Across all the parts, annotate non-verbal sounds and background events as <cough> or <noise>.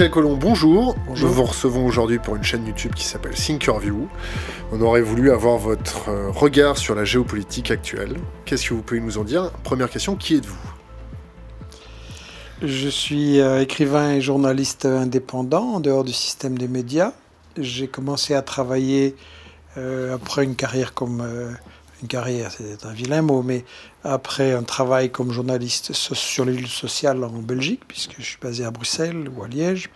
Michel Collomb, bonjour. Nous vous recevons aujourd'hui pour une chaîne YouTube qui s'appelle Thinkerview. On aurait voulu avoir votre euh, regard sur la géopolitique actuelle. Qu'est-ce que vous pouvez nous en dire? Première question, qui êtes-vous? Je suis euh, écrivain et journaliste indépendant en dehors du système des médias. J'ai commencé à travailler euh, après une carrière comme une carrière, c'est un vilain mot, mais après un travail comme journaliste sur l'île sociale en Belgique, puisque je suis basé à Bruxelles ou à Liège.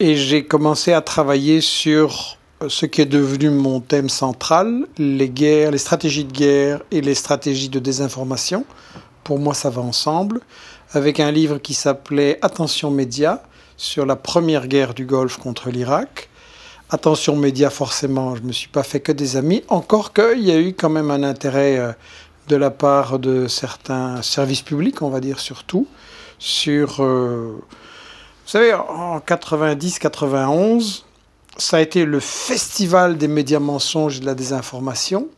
Et j'ai commencé à travailler sur ce qui est devenu mon thème central, les guerres, les stratégies de guerre et les stratégies de désinformation. Pour moi, ça va ensemble, avec un livre qui s'appelait Attention médias sur la première guerre du Golfe contre l'Irak attention média, forcément, je ne me suis pas fait que des amis, encore qu'il y a eu quand même un intérêt euh, de la part de certains services publics, on va dire surtout, sur... Euh, vous savez, en 90-91, ça a été le festival des médias mensonges et de la désinformation.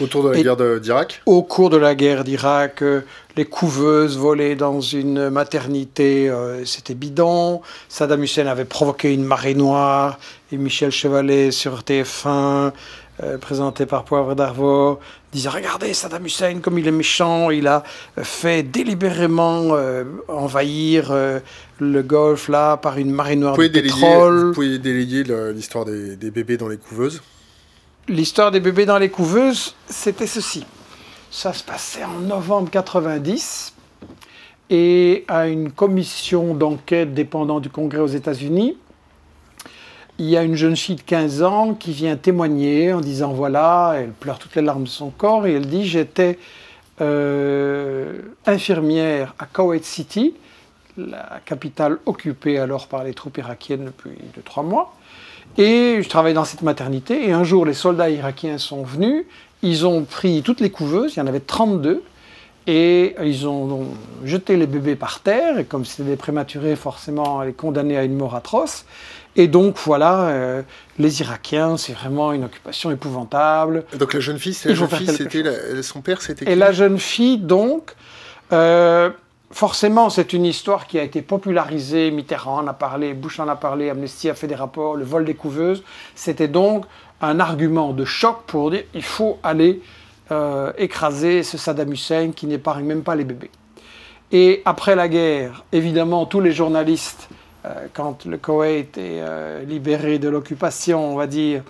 Autour de la guerre d'Irak? Au cours de la guerre d'Irak, euh, les couveuses volées dans une maternité, euh, c'était bidon. Saddam Hussein avait provoqué une marée noire. Et Michel Chevalet sur TF1, euh, présenté par Poivre d'Arvor, disait Regardez Saddam Hussein, comme il est méchant, il a fait délibérément envahir le Golfe là par une marée noire de pétrole. Vous pouvez déléguer l'histoire des bébés dans les couveuses L'histoire des bébés dans les couveuses, c'était ceci. Ça se passait en novembre 90 et à une commission d'enquête dépendant du Congrès aux États-Unis, il y a une jeune fille de 15 ans qui vient témoigner en disant voilà, elle pleure toutes les larmes de son corps et elle dit j'étais euh, infirmière à Kuwait City, la capitale occupée alors par les troupes irakiennes depuis deux, trois mois. Et je travaillais dans cette maternité. Et un jour, les soldats irakiens sont venus. Ils ont pris toutes les couveuses. Il y en avait 32. Et ils ont jeté les bébés par terre. Et comme c'était des prématurés, forcément, les condamnés à une mort atroce. Et donc, voilà, euh, les Irakiens, c'est vraiment une occupation épouvantable. donc, la jeune fille, la jeune fille c'était son père, c'était Et la jeune fille, donc, euh, Forcément, c'est une histoire qui a été popularisée. Mitterrand en a parlé, Bush en a parlé, Amnesty a fait des rapports, le vol des couveuses. C'était donc un argument de choc pour dire il faut aller euh, écraser ce Saddam Hussein qui n'épargne même pas les bébés. Et après la guerre, évidemment, tous les journalistes, quand le Koweït est euh, libéré de l'occupation, on va dire,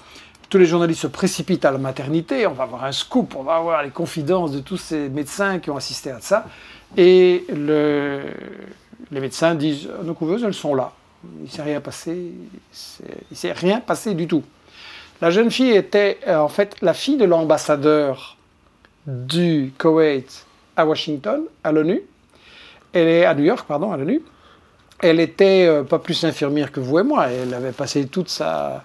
tous les journalistes se précipitent à la maternité, on va avoir un scoop, on va avoir les confidences de tous ces médecins qui ont assisté à ça. Et les médecins disent nos couveuses, elles sont là. Il ne s'est rien passé. Il s'est rien passé du tout. La jeune fille était euh, en fait la fille de l'ambassadeur du Koweït à Washington, à l'ONU. Elle est à New York, pardon, à l'ONU. Elle était euh, pas plus infirmière que vous et moi. Elle avait passé toutes sa,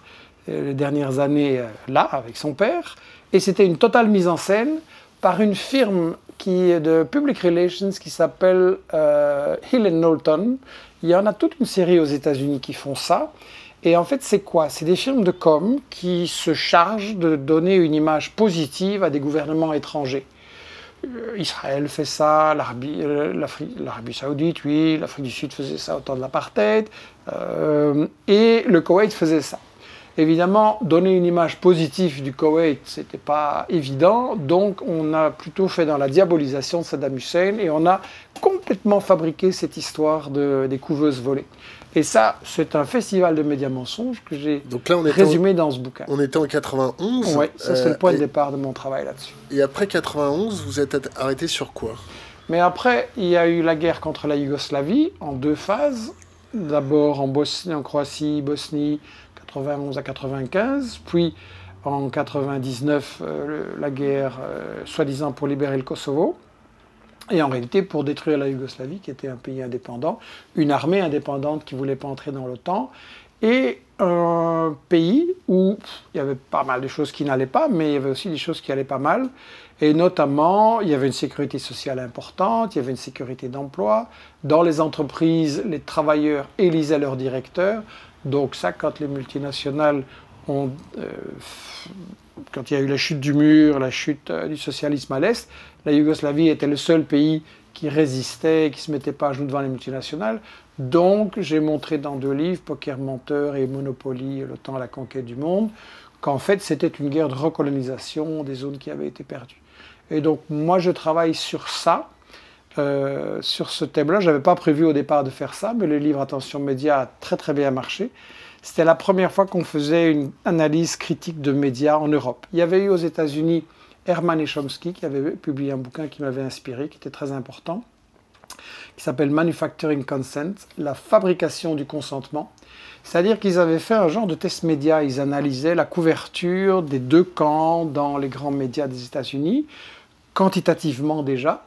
euh, les dernières années là avec son père. Et c'était une totale mise en scène par une firme qui est de public relations qui s'appelle euh, Hill Knowlton. Il y en a toute une série aux États-Unis qui font ça. Et en fait, c'est quoi? C'est des firmes de com qui se chargent de donner une image positive à des gouvernements étrangers. Euh, Israël fait ça, euh, l'Arabie saoudite, oui, l'Afrique du Sud faisait ça au temps de l'apartheid, et le Koweït faisait ça. Évidemment, donner une image positive du Koweït, ce n'était pas évident, donc on a plutôt fait dans la diabolisation de Saddam Hussein et on a complètement fabriqué cette histoire de, des couveuses volées. Et ça, c'est un festival de médias mensonges que j'ai résumé dans ce bouquin. On était en 91 Oui, ça c'est le point de départ de mon travail là-dessus. Et après 91, vous êtes arrêté sur quoi? Mais après, il y a eu la guerre contre la Yougoslavie en deux phases. D'abord en Bosnie, en Croatie, Bosnie, 91 à 95, puis en 99 euh, la guerre euh, soi-disant pour libérer le Kosovo, et en réalité pour détruire la Yougoslavie qui était un pays indépendant, une armée indépendante qui ne voulait pas entrer dans l'OTAN, et un pays où il y avait pas mal de choses qui n'allaient pas, mais il y avait aussi des choses qui allaient pas mal. Et notamment, il y avait une sécurité sociale importante, il y avait une sécurité d'emploi. Dans les entreprises, les travailleurs élisaient leurs directeurs. Donc ça, quand les multinationales ont... Euh, quand il y a eu la chute du mur, la chute euh, du socialisme à l'Est, la Yougoslavie était le seul pays qui résistaient, qui ne se mettaient pas à genoux devant les multinationales. Donc, j'ai montré dans deux livres, Poker Menteur et Monopoly, le temps à la conquête du monde, qu'en fait, c'était une guerre de recolonisation des zones qui avaient été perdues. Et donc, moi, je travaille sur ça, euh, sur ce thème-là. Je n'avais pas prévu au départ de faire ça, mais le livre Attention Média a très très bien marché. C'était la première fois qu'on faisait une analyse critique de médias en Europe. Il y avait eu aux États-Unis Herman et Chomsky qui avait publié un bouquin qui m'avait inspiré, qui était très important, qui s'appelle Manufacturing Consent, la fabrication du consentement. C'est-à-dire qu'ils avaient fait un genre de test média. Ils analysaient la couverture des deux camps dans les grands médias des États-Unis, quantitativement déjà,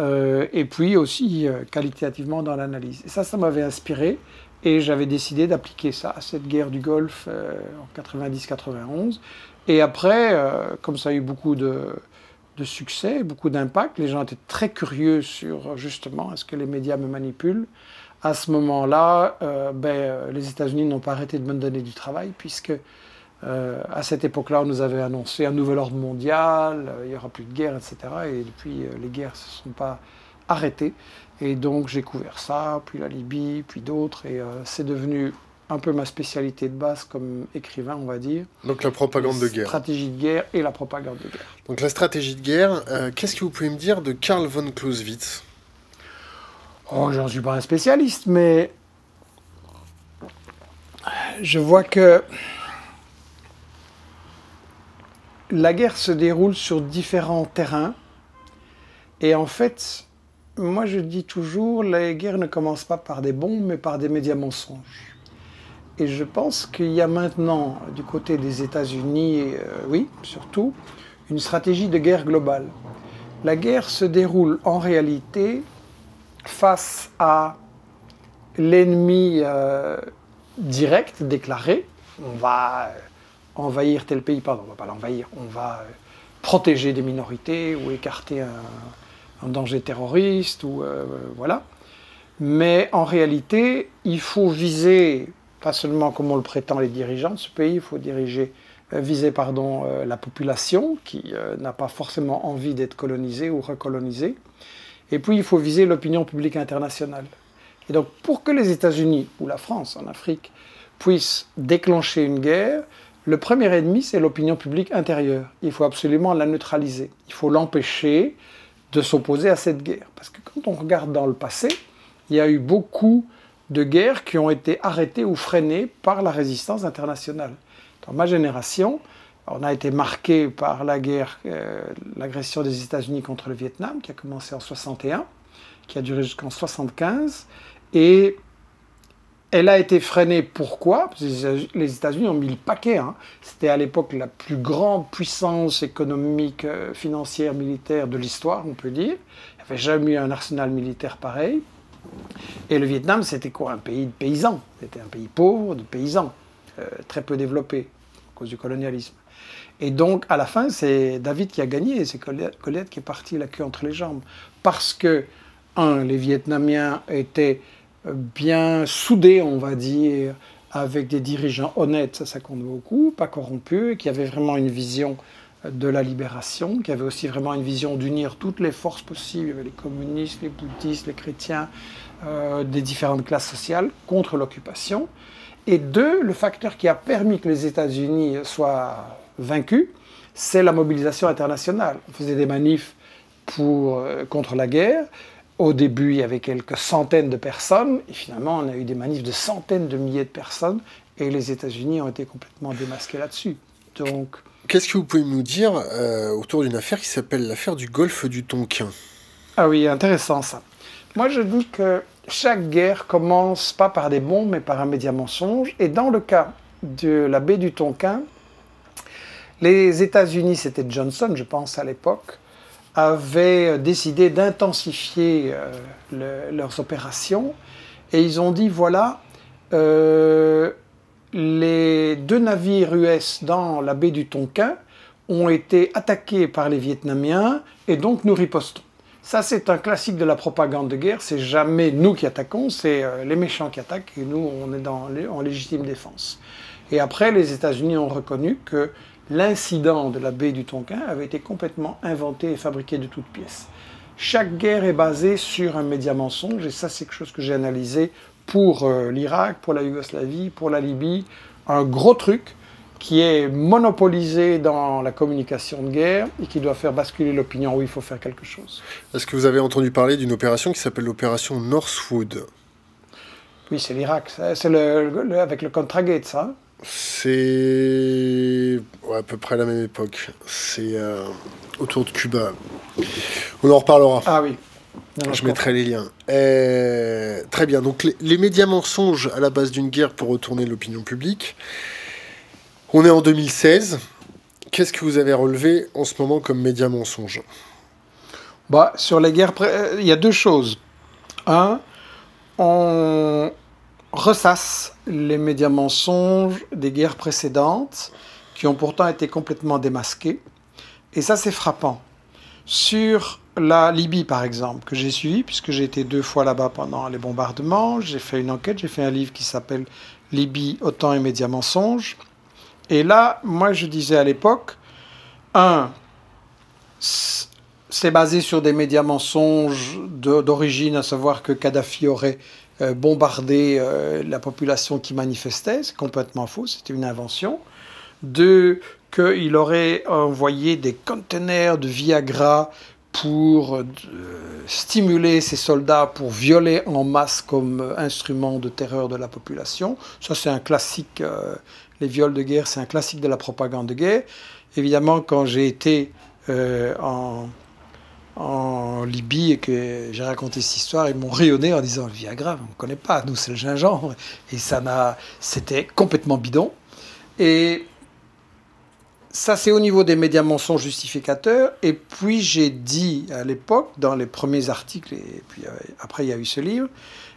euh, et puis aussi euh, qualitativement dans l'analyse. Et ça, ça m'avait inspiré. Et j'avais décidé d'appliquer ça à cette guerre du Golfe euh, en 90-91. Et après, comme ça a eu beaucoup de, succès, beaucoup d'impact, les gens étaient très curieux sur justement est-ce que les médias me manipulent à ce moment-là, euh, ben, euh, les États-Unis n'ont pas arrêté de me donner du travail, puisque euh, à cette époque-là, on nous avait annoncé un nouvel ordre mondial, il n'y aura plus de guerre, etc. Et depuis, les guerres ne se sont pas arrêtées. Et donc, j'ai couvert ça, puis la Libye, puis d'autres, et c'est devenu un peu ma spécialité de base comme écrivain, on va dire. Donc la propagande de guerre. Stratégie de guerre et la propagande de guerre. Donc la stratégie de guerre, qu'est-ce que vous pouvez me dire de Karl von Clausewitz? Oh, j'en suis pas un spécialiste, mais je vois que la guerre se déroule sur différents terrains. Et en fait, moi je dis toujours, la guerre ne commence pas par des bombes, mais par des médias mensonges. Et je pense qu'il y a maintenant, du côté des États-Unis, euh, oui, surtout, une stratégie de guerre globale. La guerre se déroule en réalité face à l'ennemi euh, direct, déclaré, on va envahir tel pays, pardon, on va pas l'envahir, on va euh, protéger des minorités ou écarter un, danger terroriste, ou voilà. Mais en réalité, il faut viser, pas seulement comme on le prétend les dirigeants de ce pays, il faut diriger, viser pardon, la population qui n'a pas forcément envie d'être colonisée ou recolonisée. Et puis, il faut viser l'opinion publique internationale. Et donc, pour que les États-Unis, ou la France en Afrique, puissent déclencher une guerre, le premier ennemi, c'est l'opinion publique intérieure. Il faut absolument la neutraliser. Il faut l'empêcher de s'opposer à cette guerre. Parce que quand on regarde dans le passé, il y a eu beaucoup de guerres qui ont été arrêtées ou freinées par la résistance internationale. Dans ma génération, on a été marqué par la guerre, euh, l'agression des États-Unis contre le Vietnam, qui a commencé en 61, qui a duré jusqu'en 75, et elle a été freinée. Pourquoi? Parce que les États-Unis ont mis le paquet. Hein. C'était à l'époque la plus grande puissance économique, euh, financière, militaire de l'histoire, on peut dire. Il n'y avait jamais eu un arsenal militaire pareil. Et le Vietnam, c'était quoi? Un pays de paysans. C'était un pays pauvre, de paysans, euh, très peu développé à cause du colonialisme. Et donc, à la fin, c'est David qui a gagné c'est Colette qui est parti la queue entre les jambes. Parce que, un, les Vietnamiens étaient euh, bien soudés, on va dire, avec des dirigeants honnêtes, ça, ça compte beaucoup, pas corrompus, qui avaient vraiment une vision de la libération, qui avaient aussi vraiment une vision d'unir toutes les forces possibles, les communistes, les bouddhistes, les chrétiens, euh, des différentes classes sociales, contre l'occupation. Et deux, le facteur qui a permis que les États-Unis soient vaincu, c'est la mobilisation internationale. On faisait des manifs pour, euh, contre la guerre. Au début, il y avait quelques centaines de personnes, et finalement, on a eu des manifs de centaines de milliers de personnes, et les États-Unis ont été complètement démasqués là-dessus. Donc, Qu'est-ce que vous pouvez nous dire euh, autour d'une affaire qui s'appelle l'affaire du golfe du Tonkin? Ah oui, intéressant ça. Moi, je dis que chaque guerre commence pas par des bombes, mais par un média mensonge. Et dans le cas de la baie du Tonkin, les États-Unis, c'était Johnson, je pense, à l'époque, avaient décidé d'intensifier euh, leurs opérations et ils ont dit voilà, euh, les deux navires US dans la baie du Tonkin ont été attaqués par les Vietnamiens et donc nous ripostons. Ça, c'est un classique de la propagande de guerre. C'est jamais nous qui attaquons, c'est euh, les méchants qui attaquent et nous, on est dans, en légitime défense. Et après, les États-Unis ont reconnu que l'incident de la baie du Tonkin avait été complètement inventé et fabriqué de toutes pièces. chaque guerre est basée sur un média mensonge, et ça c'est quelque chose que j'ai analysé pour euh, l'Irak, pour la Yougoslavie, pour la Libye, un gros truc qui est monopolisé dans la communication de guerre et qui doit faire basculer l'opinion où il faut faire quelque chose. Est-ce que vous avez entendu parler d'une opération qui s'appelle l'opération Northwood? Oui, c'est l'Irak, c'est le, avec le Contragate, ça C'est à peu près la même époque. C'est euh, autour de Cuba. On en reparlera. Ah oui. Je mettrai les liens. Euh, très bien. Donc les, les médias mensonges à la base d'une guerre pour retourner l'opinion publique. On est en 2016. Qu'est-ce que vous avez relevé en ce moment comme médias mensonges bah, Sur les guerres, euh, il y a deux choses. Un, on ressasse les médias mensonges des guerres précédentes qui ont pourtant été complètement démasqués. Et ça, c'est frappant. Sur la Libye, par exemple, que j'ai suivi, puisque j'ai été deux fois là-bas pendant les bombardements, j'ai fait une enquête, j'ai fait un livre qui s'appelle Libye, OTAN et médias mensonges. Et là, moi, je disais à l'époque, un, c'est basé sur des médias mensonges d'origine, à savoir que Kadhafi aurait euh, bombardé euh, la population qui manifestait. C'est complètement faux, c'était une invention. Deux, qu'il aurait envoyé des conteneurs de Viagra pour euh, stimuler ses soldats pour violer en masse comme instrument de terreur de la population. Ça, c'est un classique les viols de guerre, c'est un classique de la propagande de guerre. Évidemment, quand j'ai été euh, en, en, Libye et que j'ai raconté cette histoire, ils m'ont rayonné en disant Viagra, on ne connaît pas, nous c'est le gingembre. Et ça n'a, c'était complètement bidon. Et ça, c'est au niveau des médias mensonges justificateurs. Et puis, j'ai dit à l'époque, dans les premiers articles, et puis euh, après, il y a eu ce livre,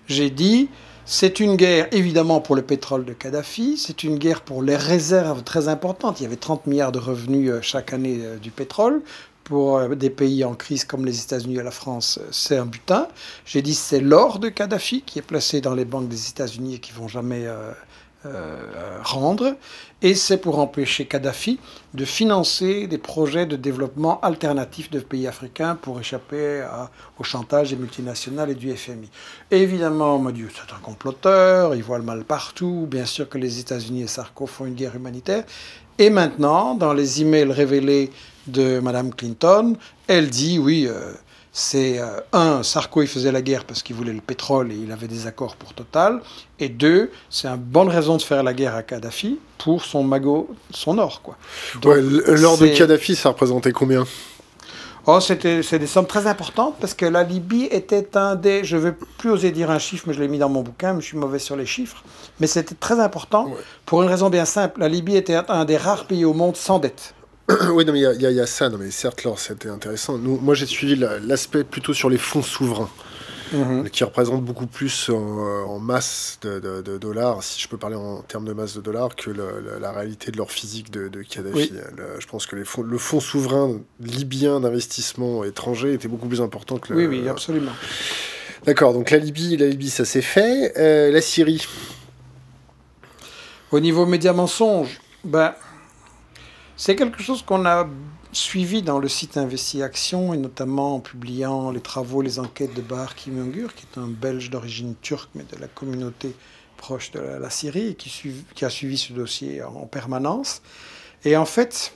j'ai dit c'est une guerre évidemment pour le pétrole de Kadhafi, c'est une guerre pour les réserves très importantes. Il y avait 30 milliards de revenus euh, chaque année euh, du pétrole. Pour des pays en crise comme les États-Unis et la France, c'est un butin. J'ai dit c'est l'or de Kadhafi qui est placé dans les banques des États-Unis et qui vont jamais rendre, et c'est pour empêcher Kadhafi de financer des projets de développement alternatifs de pays africains pour échapper au chantage des multinationales et du FMI. évidemment, on m'a dit c'est un comploteur, il voit le mal partout, bien sûr que les États-Unis et Sarko font une guerre humanitaire. Et maintenant, dans les emails révélés de Mme Clinton, elle dit oui. Euh, c'est euh, un, Sarko il faisait la guerre parce qu'il voulait le pétrole et il avait des accords pour Total, et deux, c'est une bonne raison de faire la guerre à Kadhafi pour son magot, son or quoi. l'or de Kadhafi, ça représentait combien? Oh, c'était c'est des sommes très importantes parce que la Libye était un des, je ne veux plus oser dire un chiffre, mais je l'ai mis dans mon bouquin, mais je suis mauvais sur les chiffres, mais c'était très important pour une raison bien simple. La Libye était un des rares pays au monde sans dette. Oui, non, mais il y, a ça. Non, mais certes, là, c'était intéressant. Nous, moi, j'ai suivi l'aspect plutôt sur les fonds souverains. Mhm. qui représentent beaucoup plus en, masse de, dollars, si je peux parler en termes de masse de dollars, que la réalité de leur physique de, Kadhafi. je pense que les fonds, le fonds souverain libyen d'investissement étranger était beaucoup plus important que le. Oui, oui, absolument. D'accord, donc la Libye, la Libye, ça s'est fait. Euh, la Syrie? Au niveau média mensonge, ben, c'est quelque chose qu'on a suivi dans le site Investi Action, et notamment en publiant les travaux, les enquêtes de Bahar Kimungur, qui est un Belge d'origine turque, mais de la communauté proche de la, Syrie, et qui, a suivi ce dossier en, permanence. Et en fait,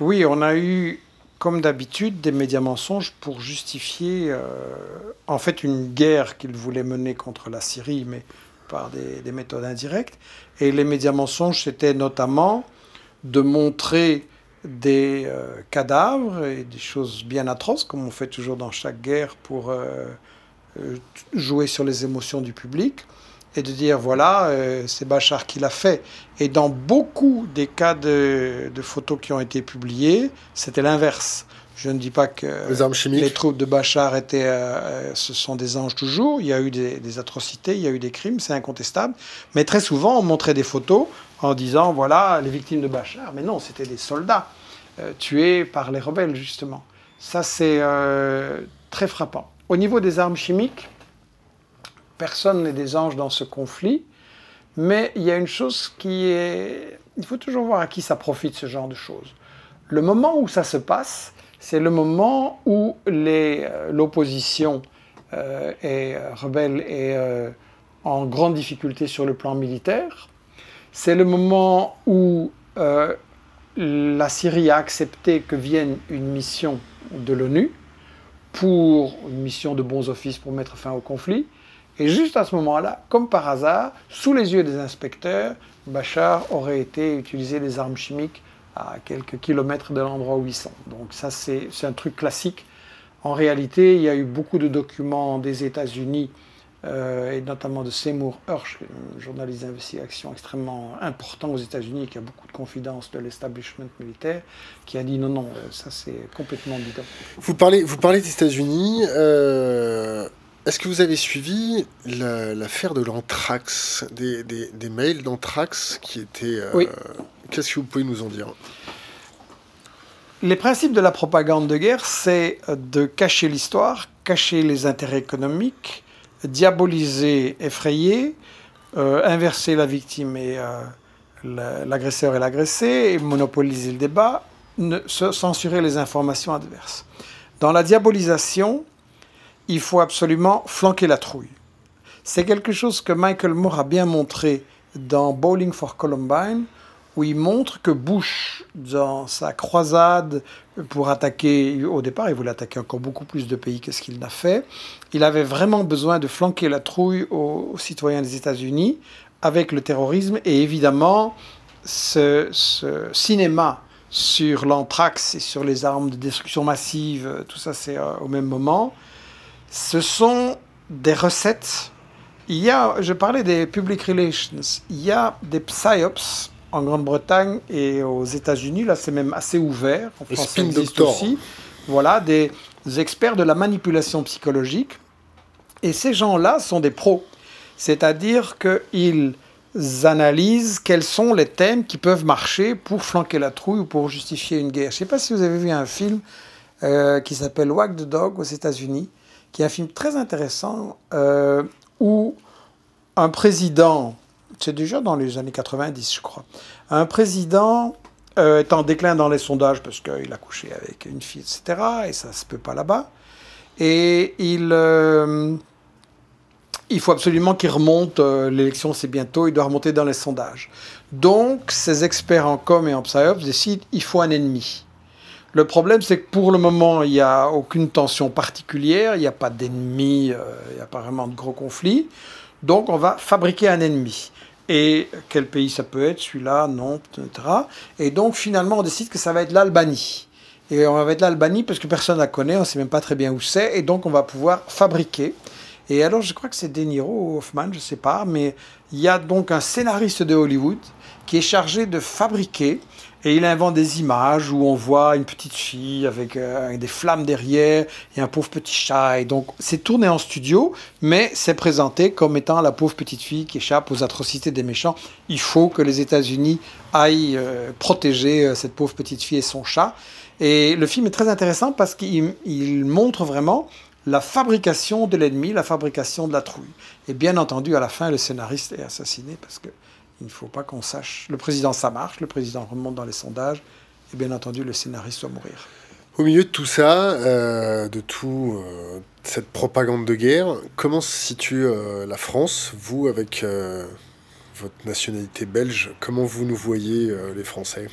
oui, on a eu, comme d'habitude, des médias mensonges pour justifier, euh, en fait, une guerre qu'ils voulaient mener contre la Syrie, mais par des, des méthodes indirectes. Et les médias mensonges, c'était notamment de montrer des euh, cadavres et des choses bien atroces, comme on fait toujours dans chaque guerre pour euh, euh, jouer sur les émotions du public, et de dire voilà, c'est Bachar qui l'a fait. Et dans beaucoup des cas de, photos qui ont été publiées, c'était l'inverse. Je ne dis pas que les, troupes de Bachar étaient, ce sont des anges toujours. Il y a eu des, des atrocités, il y a eu des crimes, c'est incontestable. Mais très souvent, on montrait des photos en disant voilà les victimes de Bachar. Mais non, c'était des soldats euh, tués par les rebelles, justement. Ça, c'est euh, très frappant. Au niveau des armes chimiques, personne n'est des anges dans ce conflit, mais il y a une chose qui est... Il faut toujours voir à qui ça profite, ce genre de choses. Le moment où ça se passe, c'est le moment où l'opposition est rebelle et en grande difficulté sur le plan militaire. C'est le moment où la Syrie a accepté que vienne une mission de l'ONU pour une mission de bons offices pour mettre fin au conflit. Et juste à ce moment-là, comme par hasard, sous les yeux des inspecteurs, Bachar aurait été utiliser des armes chimiques à quelques kilomètres de l'endroit où ils sont. Donc ça, c'est un truc classique. En réalité, il y a eu beaucoup de documents des États-Unis euh, et notamment de Seymour Hersh, un journaliste d'investigation extrêmement important aux États-Unis, qui a beaucoup de confidence de l'establishment militaire, qui a dit non, non, euh, ça c'est complètement bidon. Vous parlez, vous parlez des États-Unis. Euh, est-ce que vous avez suivi l'affaire de l'anthrax, des, des, mails d'anthrax qui étaient. oui. Qu'est-ce que vous pouvez nous en dire? Les principes de la propagande de guerre, c'est de cacher l'histoire, cacher les intérêts économiques, diaboliser, effrayer, euh, inverser la victime et euh, l'agresseur et l'agressé, monopoliser le débat, censurer les informations adverses. Dans la diabolisation, il faut absolument flanquer la trouille. C'est quelque chose que Michael Moore a bien montré dans Bowling for Columbine, où il montre que Bush, dans sa croisade pour attaquer, au départ, il voulait attaquer encore beaucoup plus de pays que ce qu'il n'a fait, il avait vraiment besoin de flanquer la trouille aux, citoyens des États-Unis avec le terrorisme et évidemment ce, cinéma sur l'anthrax et sur les armes de destruction massive, tout ça c'est euh, au même moment, ce sont des recettes. Il y a, je parlais des public relations, il y a des psyops en Grande-Bretagne et aux États-Unis, là c'est même assez ouvert. En France, ça existe aussi. Voilà, des experts de la manipulation psychologique. Et ces gens-là sont des pros. C'est-à-dire qu'ils analysent quels sont les thèmes qui peuvent marcher pour flanquer la trouille ou pour justifier une guerre. Je ne sais pas si vous avez vu un film euh, qui s'appelle Wag the Dog aux États-Unis, qui est un film très intéressant euh, où un président c'est déjà dans les années 90, je crois. Un président euh, est en déclin dans les sondages parce qu'il a couché avec une fille, etc. Et ça ne se peut pas là-bas. Et il, euh, il faut absolument qu'il remonte. Euh, l'élection, c'est bientôt. Il doit remonter dans les sondages. Donc, ces experts en com et en psyops décident il faut un ennemi. Le problème, c'est que pour le moment, il n'y a aucune tension particulière, il n'y a pas d'ennemi, il n'y a pas vraiment de gros conflits. Donc, on va fabriquer un ennemi et quel pays ça peut être, celui-là, non, etc. Et donc finalement on décide que ça va être l'Albanie. Et on va être l'Albanie parce que personne ne la connaît, on ne sait même pas très bien où c'est, et donc on va pouvoir fabriquer. Et alors je crois que c'est De Niro ou Hoffman, je ne sais pas, mais il y a donc un scénariste de Hollywood qui est chargé de fabriquer et il invente des images où on voit une petite fille avec, euh, des flammes derrière et un pauvre petit chat. Et donc, c'est tourné en studio, mais c'est présenté comme étant la pauvre petite fille qui échappe aux atrocités des méchants. Il faut que les États-Unis aillent euh, protéger euh, cette pauvre petite fille et son chat. Et le film est très intéressant parce qu'il montre vraiment la fabrication de l'ennemi, la fabrication de la trouille. Et bien entendu, à la fin, le scénariste est assassiné parce que il ne faut pas qu'on sache. Le président, ça marche, le président remonte dans les sondages, et bien entendu, le scénariste doit mourir. Au milieu de tout ça, euh, de tout euh, cette propagande de guerre, comment se situe euh, la France, vous, avec votre nationalité belge? Comment vous nous voyez, les Français?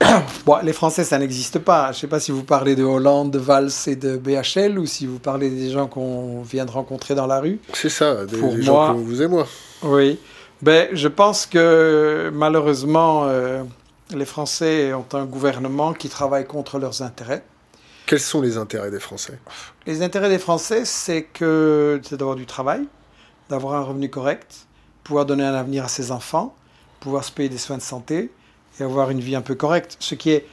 <coughs> Bon, les Français, ça n'existe pas. Je ne sais pas si vous parlez de Hollande, de Valls et de BHL ou si vous parlez des gens qu'on vient de rencontrer dans la rue. C'est ça, des, Pour gens comme vous et moi. Oui. Ben, je pense que malheureusement, euh, les Français ont un gouvernement qui travaille contre leurs intérêts. Quels sont les intérêts des Français? Les intérêts des Français, c'est que c'est d'avoir du travail, d'avoir un revenu correct, pouvoir donner un avenir à ses enfants, pouvoir se payer des soins de santé et avoir une vie un peu correcte, ce qui est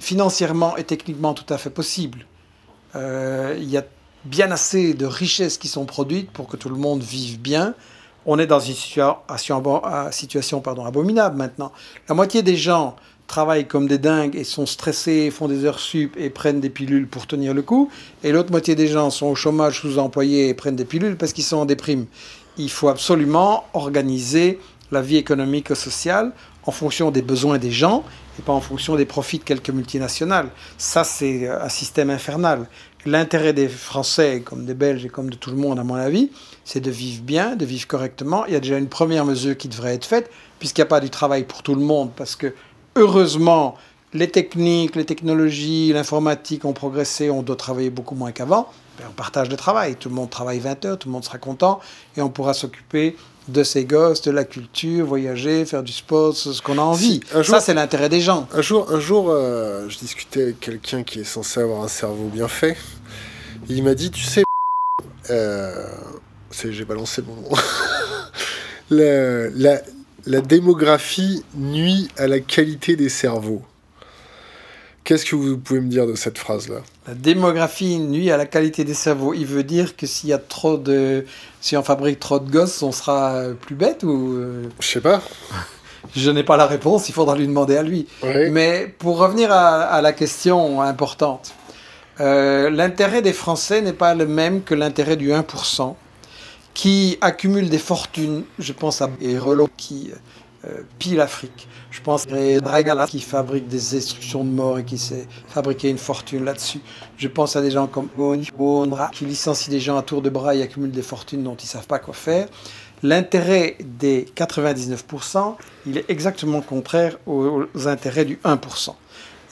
financièrement et techniquement tout à fait possible. Euh, il y a bien assez de richesses qui sont produites pour que tout le monde vive bien on est dans une situation, pardon, abominable maintenant. La moitié des gens travaillent comme des dingues et sont stressés, font des heures sup et prennent des pilules pour tenir le coup. Et l'autre moitié des gens sont au chômage sous-employés et prennent des pilules parce qu'ils sont en déprime. Il faut absolument organiser la vie économique et sociale en fonction des besoins des gens et pas en fonction des profits de quelques multinationales. Ça, c'est un système infernal. L'intérêt des Français, comme des Belges et comme de tout le monde, à mon avis, c'est de vivre bien, de vivre correctement. Il y a déjà une première mesure qui devrait être faite, puisqu'il n'y a pas du travail pour tout le monde, parce que heureusement, les techniques, les technologies, l'informatique ont progressé, on doit travailler beaucoup moins qu'avant. Ben, on partage le travail, tout le monde travaille 20 heures, tout le monde sera content, et on pourra s'occuper de ses gosses, de la culture, voyager, faire du sport, ce qu'on a envie. Ça, c'est l'intérêt des gens. Un jour, un jour euh, je discutais avec quelqu'un qui est censé avoir un cerveau bien fait. Il m'a dit, tu sais, euh, j'ai balancé mon nom. <laughs> la, la démographie nuit à la qualité des cerveaux. Qu'est-ce que vous pouvez me dire de cette phrase-là? La démographie nuit à la qualité des cerveaux. Il veut dire que s'il y a trop de, si on fabrique trop de gosses, on sera plus bête ou euh? Je sais pas. <laughs> Je n'ai pas la réponse. Il faudra lui demander à lui. Mais pour revenir à, la question importante, euh, l'intérêt des Français n'est pas le même que l'intérêt du 1% qui accumule des fortunes. Je pense à Hérolo qui euh, pille l'Afrique. Je pense à Dragala qui fabrique des instructions de mort et qui s'est fabriqué une fortune là-dessus. Je pense à des gens comme Bondra qui licencient des gens à tour de bras et accumulent des fortunes dont ils ne savent pas quoi faire. L'intérêt des 99%, il est exactement contraire aux intérêts du 1%.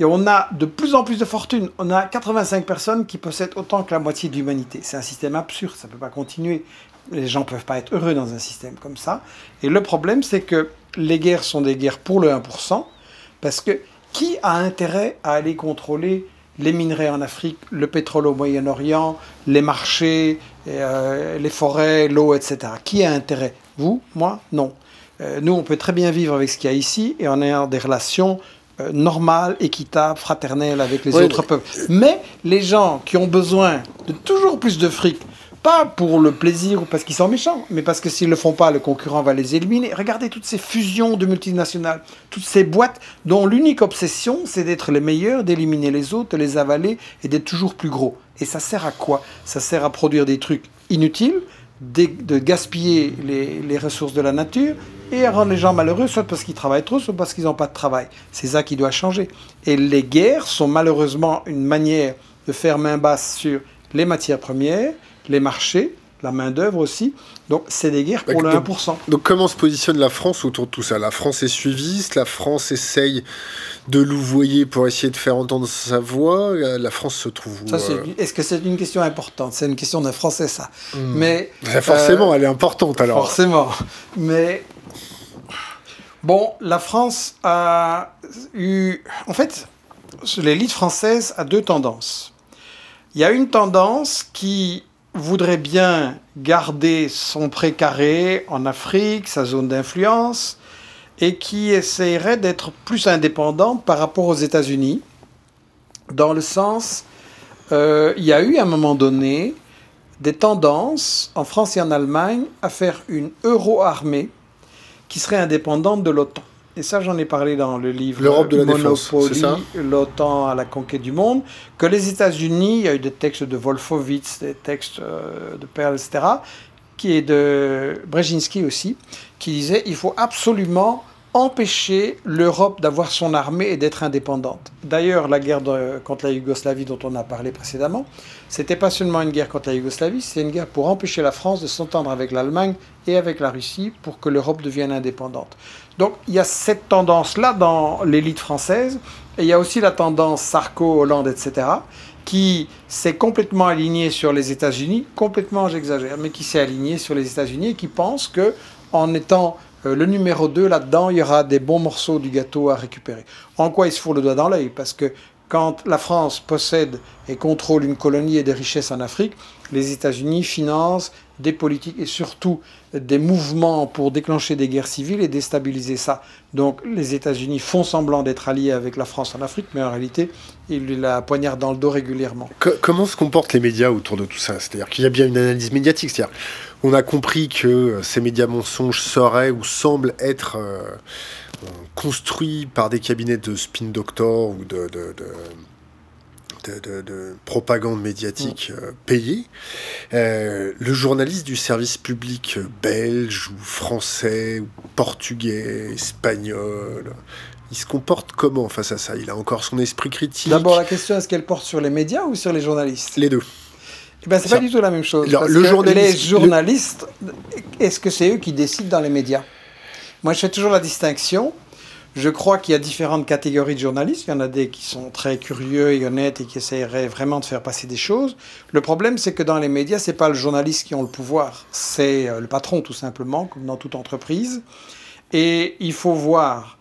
Et on a de plus en plus de fortunes. On a 85 personnes qui possèdent autant que la moitié de l'humanité. C'est un système absurde, ça ne peut pas continuer. Les gens ne peuvent pas être heureux dans un système comme ça. Et le problème, c'est que les guerres sont des guerres pour le 1%, parce que qui a intérêt à aller contrôler les minerais en Afrique, le pétrole au Moyen-Orient, les marchés, euh, les forêts, l'eau, etc. Qui a intérêt? Vous? Moi? Non. Euh, nous, on peut très bien vivre avec ce qu'il y a ici et en ayant des relations euh, normales, équitables, fraternelles avec les autres peuples. Mais les gens qui ont besoin de toujours plus de fric, pas pour le plaisir ou parce qu'ils sont méchants, mais parce que s'ils ne le font pas, le concurrent va les éliminer. Regardez toutes ces fusions de multinationales, toutes ces boîtes dont l'unique obsession, c'est d'être les meilleurs, d'éliminer les autres, de les avaler et d'être toujours plus gros. Et ça sert à quoi? Ça sert à produire des trucs inutiles, de, gaspiller les, les, ressources de la nature et à rendre les gens malheureux, soit parce qu'ils travaillent trop, soit parce qu'ils n'ont pas de travail. C'est ça qui doit changer. Et les guerres sont malheureusement une manière de faire main basse sur les matières premières, les marchés, la main-d'œuvre aussi. Donc, c'est des guerres pour le 1%. Donc, comment se positionne la France autour de tout ça? La France est suiviste, la France essaye de louvoyer pour essayer de faire entendre sa voix. La France se trouve où euh Est-ce que c'est une question importante? C'est une question d'un Français, ça. Hmm. Mais, forcément, euh, elle est importante alors. Forcément. Mais. Bon, la France a eu. En fait, l'élite française a deux tendances. Il y a une tendance qui voudrait bien garder son précaré en Afrique, sa zone d'influence, et qui essaierait d'être plus indépendante par rapport aux États-Unis, dans le sens, euh, il y a eu à un moment donné des tendances en France et en Allemagne à faire une euro-armée qui serait indépendante de l'OTAN et ça j'en ai parlé dans le livre L'Europe de la Monopoly, l'OTAN à la conquête du monde, que les États-Unis, il y a eu des textes de Wolfowitz, des textes euh, de Perl, etc., qui est de Brzezinski aussi, qui disait il faut absolument empêcher l'Europe d'avoir son armée et d'être indépendante. D'ailleurs, la guerre contre la Yougoslavie dont on a parlé précédemment, c'était pas seulement une guerre contre la Yougoslavie, c'est une guerre pour empêcher la France de s'entendre avec l'Allemagne et avec la Russie pour que l'Europe devienne indépendante. Donc il y a cette tendance-là dans l'élite française, et il y a aussi la tendance Sarko, Hollande, etc., qui s'est complètement alignée sur les États-Unis, complètement j'exagère, mais qui s'est alignée sur les États-Unis et qui pense que en étant euh, le numéro 2 là-dedans, il y aura des bons morceaux du gâteau à récupérer. En quoi il se fout le doigt dans l'œil? Parce que quand la France possède et contrôle une colonie et des richesses en Afrique, les États-Unis financent des politiques et surtout des mouvements pour déclencher des guerres civiles et déstabiliser ça. Donc les États-Unis font semblant d'être alliés avec la France en Afrique, mais en réalité, ils la poignardent dans le dos régulièrement. comment se comportent les médias autour de tout ça? C'est-à-dire qu'il y a bien une analyse médiatique. C'est-à-dire, on a compris que ces médias mensonges seraient ou semblent être euh, construits par des cabinets de spin doctor ou de de, propagande médiatique mm. payée. le journaliste du service public belge ou français ou portugais, espagnol, il se comporte comment face à ça? Il a encore son esprit critique. D'abord, la question est-ce qu'elle porte sur les médias ou sur les journalistes? Les deux. Eh ben, c'est pas du tout la même chose. le journaliste, les journalistes, est-ce que c'est eux qui décident dans les médias? Moi, je fais toujours la distinction. Je crois qu'il y a différentes catégories de journalistes. Il y en a des qui sont très curieux et honnêtes et qui essaieraient vraiment de faire passer des choses. Le problème, c'est que dans les médias, c'est pas le journaliste qui ont le pouvoir, c'est euh, le patron tout simplement, comme dans toute entreprise. Et il faut voir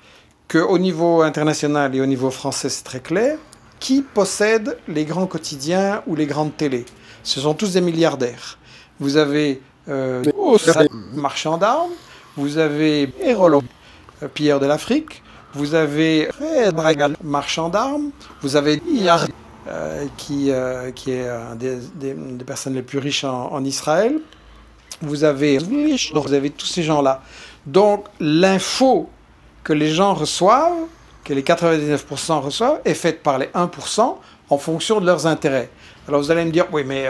qu'au niveau international et au niveau français, c'est très clair, qui possède les grands quotidiens ou les grandes télés? Ce sont tous des milliardaires. Vous avez euh, marchand d'armes, vous avez Hérolo, euh, Pierre de l'Afrique, vous avez marchand d'armes, vous avez Yard, euh, qui, euh, qui est un des, des, personnes les plus riches en, Israël. Vous avez, vous avez tous ces gens-là. Donc l'info que les gens reçoivent, que les 99% reçoivent, est faite par les 1% en fonction de leurs intérêts. Alors vous allez me dire, oui, mais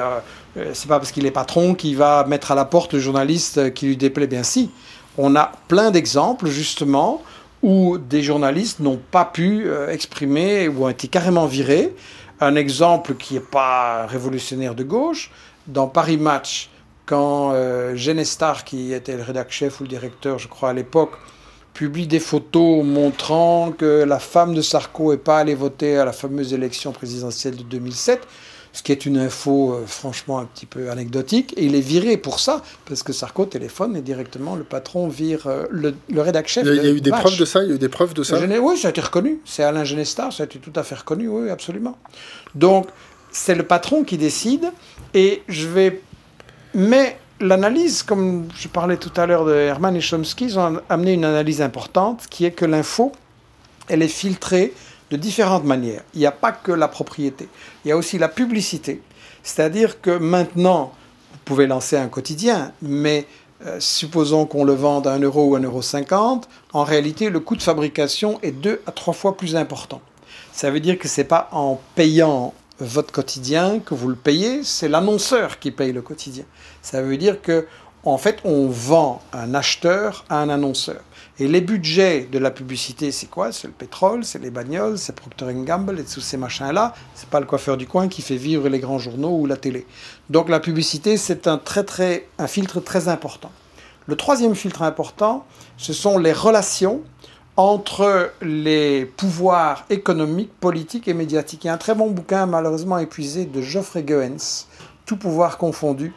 c'est pas parce qu'il est patron qu'il va mettre à la porte le journaliste qui lui déplaît. Bien si, on a plein d'exemples justement où des journalistes n'ont pas pu euh, exprimer ou ont été carrément virés. Un exemple qui n'est pas révolutionnaire de gauche, dans Paris Match, quand Genestar, qui était le rédacteur chef ou le directeur, je crois, à l'époque, publie des photos montrant que la femme de Sarko n'est pas allée voter à la fameuse élection présidentielle de 2007, ce qui est une info euh, franchement un petit peu anecdotique. Et il est viré pour ça, parce que Sarko téléphone et directement le patron vire euh, le, le. Il y a, eu des preuves de ça Il y a eu des preuves de ça Oui, ça a été reconnu. C'est Alain Genestar, ça a été tout à fait reconnu, oui, absolument. Donc, c'est le patron qui décide, et je vais... Mais l'analyse, comme je parlais tout à l'heure de Herman et Chomsky, ils ont amené une analyse importante qui est que l'info, elle est filtrée de différentes manières. Il n'y a pas que la propriété, il y a aussi la publicité. C'est-à-dire que maintenant, vous pouvez lancer un quotidien, mais euh, supposons qu'on le vende à 1 euro ou 1,50 euro, en réalité, le coût de fabrication est deux à trois fois plus important. Ça veut dire que ce n'est pas en payant votre quotidien que vous le payez, c'est l'annonceur qui paye le quotidien. Ça veut dire que en fait, on vend un acheteur à un annonceur. Et les budgets de la publicité, c'est quoi? C'est le pétrole, c'est les bagnoles, c'est Procter Gamble et tous ces machins-là. C'est pas le coiffeur du coin qui fait vivre les grands journaux ou la télé. Donc la publicité, c'est un, très, très, un filtre très important. Le troisième filtre important, ce sont les relations entre les pouvoirs économiques, politiques et médiatiques. Il y a un très bon bouquin, malheureusement épuisé, de Geoffrey Goens, Tout pouvoir confondu,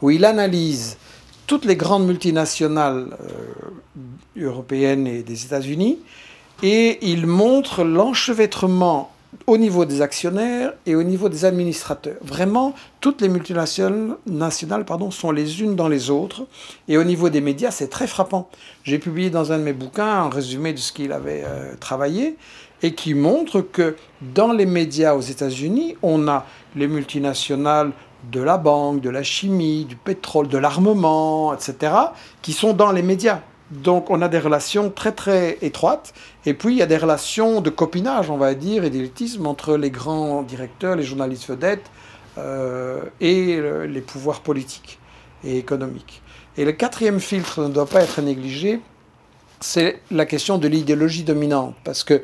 où il analyse toutes les grandes multinationales euh, européennes et des États-Unis, et il montre l'enchevêtrement au niveau des actionnaires et au niveau des administrateurs. Vraiment, toutes les multinationales sont les unes dans les autres. Et au niveau des médias, c'est très frappant. J'ai publié dans un de mes bouquins un résumé de ce qu'il avait euh, travaillé et qui montre que dans les médias aux États-Unis, on a les multinationales de la banque, de la chimie, du pétrole, de l'armement, etc., qui sont dans les médias. Donc on a des relations très très étroites. Et puis il y a des relations de copinage, on va dire, et d'élitisme entre les grands directeurs, les journalistes vedettes euh, et les pouvoirs politiques et économiques. Et le quatrième filtre ne doit pas être négligé, c'est la question de l'idéologie dominante. Parce que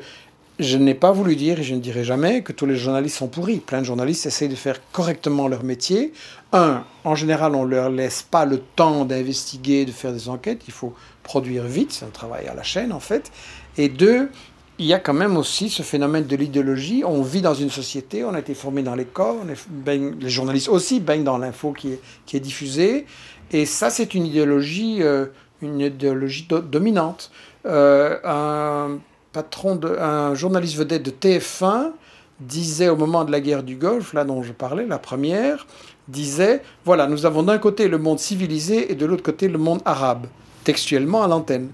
je n'ai pas voulu dire, et je ne dirai jamais, que tous les journalistes sont pourris. Plein de journalistes essayent de faire correctement leur métier. Un, en général, on ne leur laisse pas le temps d'investiguer, de faire des enquêtes. Il faut produire vite, c'est un travail à la chaîne en fait. Et deux, il y a quand même aussi ce phénomène de l'idéologie. On vit dans une société, on a été formé dans corps, les journalistes aussi baignent dans l'info qui est, qui est diffusée. Et ça, c'est une idéologie, euh, une idéologie dominante. Euh, un un journaliste vedette de TF1 disait au moment de la guerre du Golfe, là dont je parlais, la première, disait, voilà, nous avons d'un côté le monde civilisé et de l'autre côté le monde arabe, textuellement à l'antenne.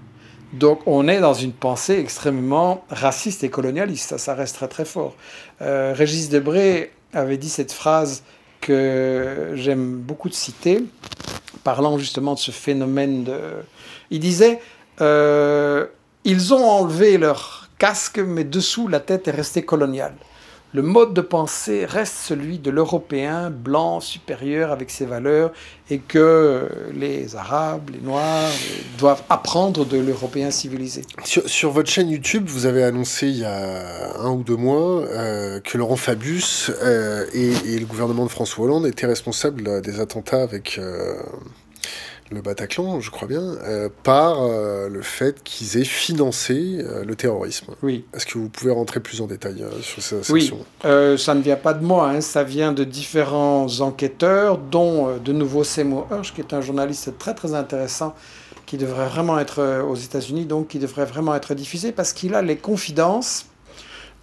Donc on est dans une pensée extrêmement raciste et colonialiste, ça, ça reste très très fort. Euh, Régis Debré avait dit cette phrase que j'aime beaucoup de citer, parlant justement de ce phénomène de... Il disait, euh, ils ont enlevé leur casque, mais dessous, la tête est restée coloniale. le mode de pensée reste celui de l'Européen blanc supérieur avec ses valeurs et que les Arabes, les Noirs doivent apprendre de l'Européen civilisé. Sur, votre chaîne YouTube, vous avez annoncé il y a un ou deux mois euh, que Laurent Fabius euh, et, le gouvernement de François Hollande étaient responsables des attentats avec... Euh, le Bataclan, je crois bien, euh, par euh, le fait qu'ils aient financé euh, le terrorisme. Oui. Est-ce que vous pouvez rentrer plus en détail sur cette Oui, ça ne vient pas de moi, hein. ça vient de différents enquêteurs, dont de nouveau Seymour Hersh, qui est un journaliste très très intéressant, qui devrait vraiment être aux États-Unis, donc qui devrait vraiment être diffusé, parce qu'il a les confidences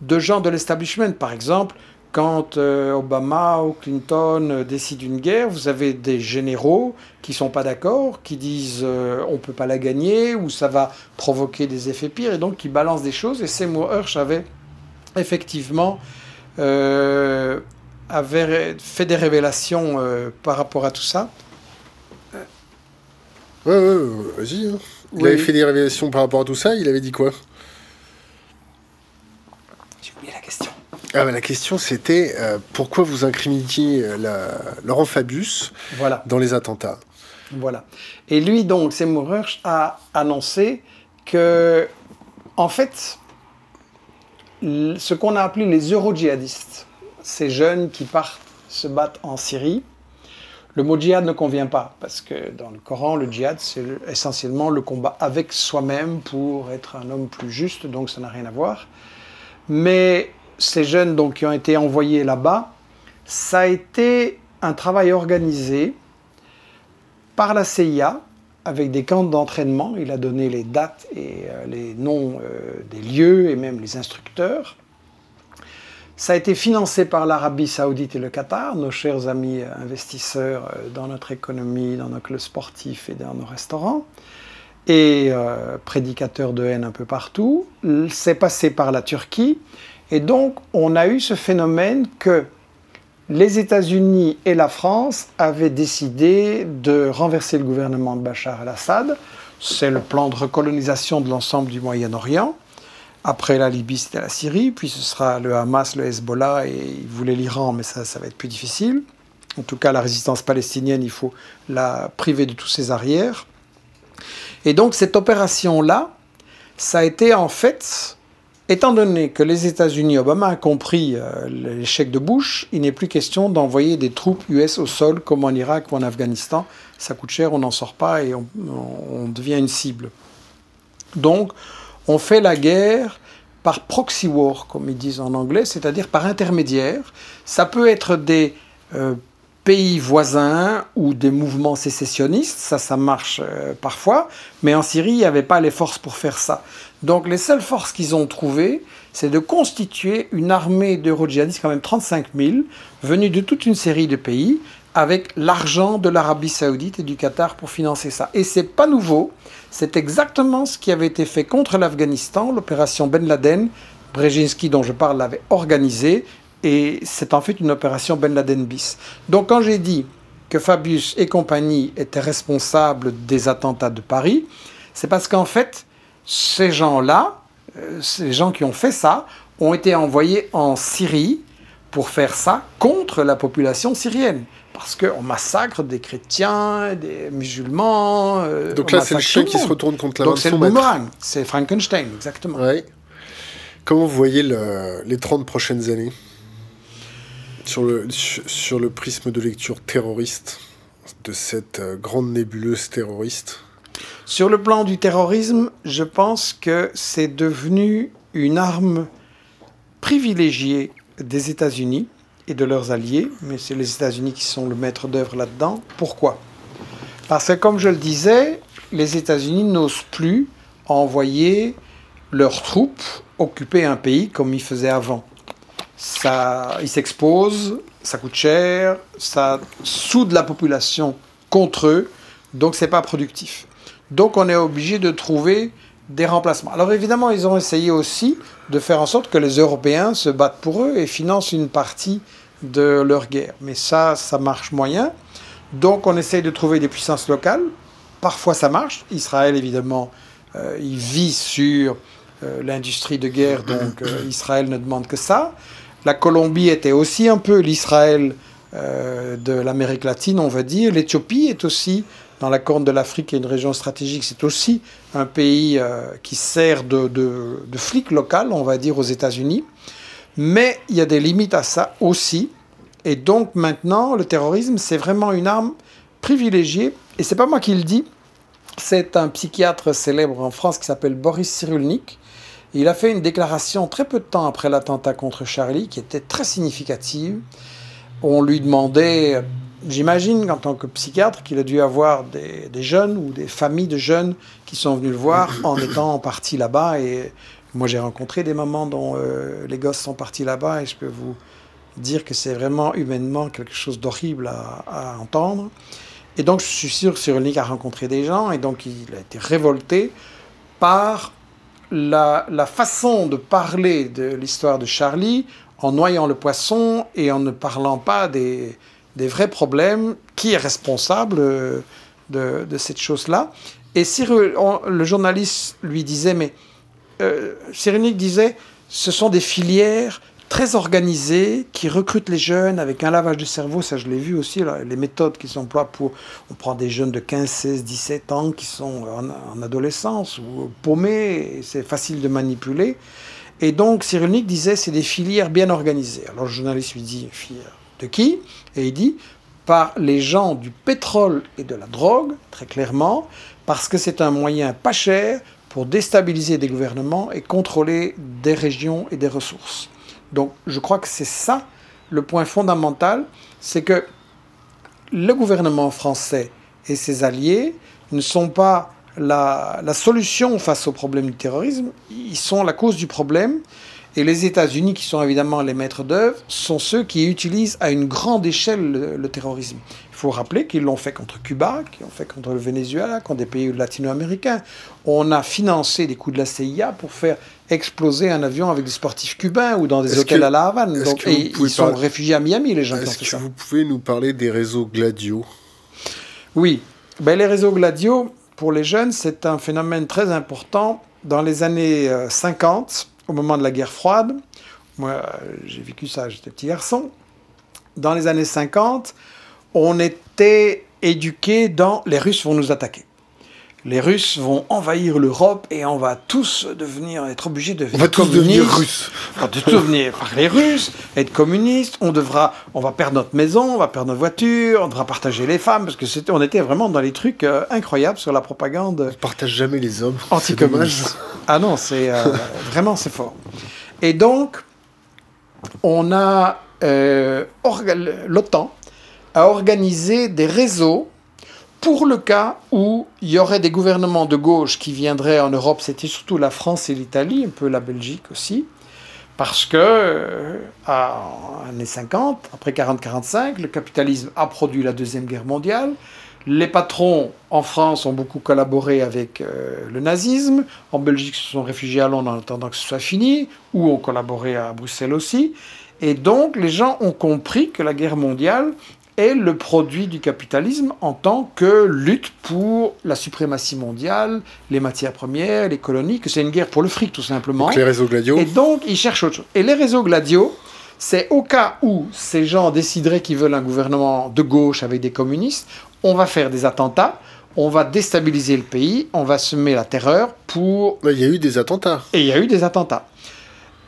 de gens de l'establishment. Par exemple, quand euh, Obama ou Clinton euh, décident une guerre, vous avez des généraux qui sont pas d'accord, qui disent euh, on peut pas la gagner ou ça va provoquer des effets pires et donc qui balancent des choses. Et Seymour Hersh avait effectivement avait fait des révélations par rapport à tout ça. Ouais, ouais, vas-y. Hein. Il avait fait des révélations par rapport à tout ça. Il avait dit quoi? J'ai oublié la question. Ah, la question c'était euh, pourquoi vous incriminiez euh, Laurent Fabius voilà. dans les attentats? Voilà. Et lui, donc, Seymour a annoncé que, en fait, ce qu'on a appelé les euro-djihadistes, ces jeunes qui partent se battre en Syrie, le mot djihad ne convient pas, parce que dans le Coran, le djihad, c'est essentiellement le combat avec soi-même pour être un homme plus juste, donc ça n'a rien à voir. Mais ces jeunes donc, qui ont été envoyés là-bas, ça a été un travail organisé par la CIA avec des camps d'entraînement. Il a donné les dates et euh, les noms euh, des lieux et même les instructeurs. Ça a été financé par l'Arabie saoudite et le Qatar, nos chers amis investisseurs euh, dans notre économie, dans nos clubs sportifs et dans nos restaurants, et prédicateurs de haine un peu partout. C'est passé par la Turquie et donc, on a eu ce phénomène que les États-Unis et la France avaient décidé de renverser le gouvernement de Bachar el-Assad. C'est le plan de recolonisation de l'ensemble du Moyen-Orient. Après la Libye, c'était la Syrie, puis ce sera le Hamas, le Hezbollah, et ils voulaient l'Iran, mais ça, ça va être plus difficile. En tout cas, la résistance palestinienne, il faut la priver de tous ses arrières. Et donc, cette opération-là, ça a été en fait Étant donné que les États-Unis, Obama a compris euh, l'échec de Bush, il n'est plus question d'envoyer des troupes US au sol comme en Irak ou en Afghanistan. Ça coûte cher, on n'en sort pas et on, devient une cible. Donc, on fait la guerre par proxy war, comme ils disent en anglais, c'est-à-dire par intermédiaire. Ça peut être des euh, pays voisins ou des mouvements sécessionnistes, ça, ça marche euh, parfois, mais en Syrie, il n'y avait pas les forces pour faire ça. Donc les seules forces qu'ils ont trouvées, c'est de constituer une armée d'euro-djihadistes, quand même 35 000, venus de toute une série de pays, avec l'argent de l'Arabie saoudite et du Qatar pour financer ça. Et c'est pas nouveau, c'est exactement ce qui avait été fait contre l'Afghanistan, l'opération Ben Laden. Brzezinski, dont je parle, l'avait organisée, et c'est en fait une opération Ben Laden bis. Donc quand j'ai dit que Fabius et compagnie étaient responsables des attentats de Paris, c'est parce qu'en fait, ces gens-là, euh, ces gens qui ont fait ça, ont été envoyés en Syrie pour faire ça contre la population syrienne. Parce qu'on massacre des chrétiens, des musulmans. Euh, Donc là, c'est le chien qui se retourne contre la Donc c'est le boomerang, c'est Frankenstein, exactement. Comment vous voyez les 30 prochaines années sur le, sur le prisme de lecture terroriste de cette euh, grande nébuleuse terroriste? Sur le plan du terrorisme, je pense que c'est devenu une arme privilégiée des États-Unis et de leurs alliés, mais c'est les États-Unis qui sont le maître d'œuvre là-dedans. Pourquoi? Parce que, comme je le disais, les États-Unis n'osent plus envoyer leurs troupes occuper un pays comme ils faisaient avant. Ils s'exposent, ça coûte cher, ça soude la population contre eux, donc c'est pas productif. Donc on est obligé de trouver des remplacements. Alors évidemment, ils ont essayé aussi de faire en sorte que les Européens se battent pour eux et financent une partie de leur guerre. Mais ça, ça marche moyen. Donc on essaye de trouver des puissances locales. Parfois ça marche. Israël, évidemment, euh, il vit sur euh, l'industrie de guerre, donc euh, <coughs> Israël ne demande que ça. La Colombie était aussi un peu l'Israël de l'Amérique latine, on va dire. L'Éthiopie est aussi, dans la Corne de l'Afrique, une région stratégique, c'est aussi un pays euh, qui sert de, flic local, on va dire, aux États-Unis. Mais il y a des limites à ça aussi. Et donc maintenant, le terrorisme, c'est vraiment une arme privilégiée. Et c'est pas moi qui le dis, c'est un psychiatre célèbre en France qui s'appelle Boris Cyrulnik. Il a fait une déclaration très peu de temps après l'attentat contre Charlie qui était très significative. On lui demandait, j'imagine en tant que psychiatre, qu'il a dû avoir des, jeunes ou des familles de jeunes qui sont venus le voir en <coughs> étant partis là-bas. Et moi, j'ai rencontré des mamans dont euh, les gosses sont partis là-bas et je peux vous dire que c'est vraiment humainement quelque chose d'horrible à, à entendre. Et donc, je suis sûr que Cyrulnik a rencontré des gens et donc il a été révolté par la, la façon de parler de l'histoire de Charlie en noyant le poisson et en ne parlant pas des, des vrais problèmes. Qui est responsable euh, de, cette chose-là Et Cyril, le journaliste lui disait, mais euh, disait, ce sont des filières très organisé, qui recrute les jeunes avec un lavage de cerveau, ça je l'ai vu aussi, là, les méthodes qui s'emploient pour... On prend des jeunes de 15, 16, 17 ans qui sont en, adolescence ou paumés, c'est facile de manipuler. Et donc Cyrulnik disait, c'est des filières bien organisées. Alors le journaliste lui dit, filière de qui Et il dit, par les gens du pétrole et de la drogue, très clairement, parce que c'est un moyen pas cher pour déstabiliser des gouvernements et contrôler des régions et des ressources. Donc je crois que c'est ça le point fondamental, c'est que le gouvernement français et ses alliés ne sont pas la, solution face au problème du terrorisme, ils sont la cause du problème. Et les États-Unis, qui sont évidemment les maîtres d'œuvre, sont ceux qui utilisent à une grande échelle le terrorisme. Il faut rappeler qu'ils l'ont fait contre Cuba, qu'ils l'ont fait contre le Venezuela, contre des pays latino-américains. On a financé des coups de la CIA pour faire exploser un avion avec des sportifs cubains ou dans des hôtels à La Havane. Donc, et ils sont réfugiés à Miami, les gens qui ont fait ça. Est-ce que vous pouvez nous parler des réseaux Gladio? Oui. Ben, les réseaux Gladio, pour les jeunes, c'est un phénomène très important. Dans les années 50, euh, au moment de la guerre froide, moi j'ai vécu ça, j'étais petit garçon. Dans les années 50, on était éduqué dans les Russes vont nous attaquer. Les Russes vont envahir l'Europe et on va tous devenir, être obligés de devenir on va tous devenir russes. On va tous devenir les Russes, être communistes. On devra, on va perdre notre maison, on va perdre notre voiture, on devra partager les femmes parce que c'était, on était vraiment dans les trucs euh, incroyables sur la propagande. On partage jamais les hommes. Anticommunistes. Ah non, c'est euh, vraiment c'est fort. Et donc, on a euh, l'OTAN à organiser des réseaux pour le cas où il y aurait des gouvernements de gauche qui viendraient en Europe, c'était surtout la France et l'Italie, un peu la Belgique aussi, parce que euh, en années 50, après 40-45, le capitalisme a produit la Deuxième Guerre mondiale, les patrons en France ont beaucoup collaboré avec euh, le nazisme, en Belgique se sont réfugiés à Londres en attendant que ce soit fini, ou ont collaboré à Bruxelles aussi, et donc les gens ont compris que la guerre mondiale est le produit du capitalisme en tant que lutte pour la suprématie mondiale, les matières premières, les colonies, que c'est une guerre pour le fric tout simplement. Donc les réseaux gladiaux. Et donc ils cherchent autre chose. Et les réseaux gladiaux, c'est au cas où ces gens décideraient qu'ils veulent un gouvernement de gauche avec des communistes, on va faire des attentats, on va déstabiliser le pays, on va semer la terreur pour... Il y a eu des attentats. Et il y a eu des attentats.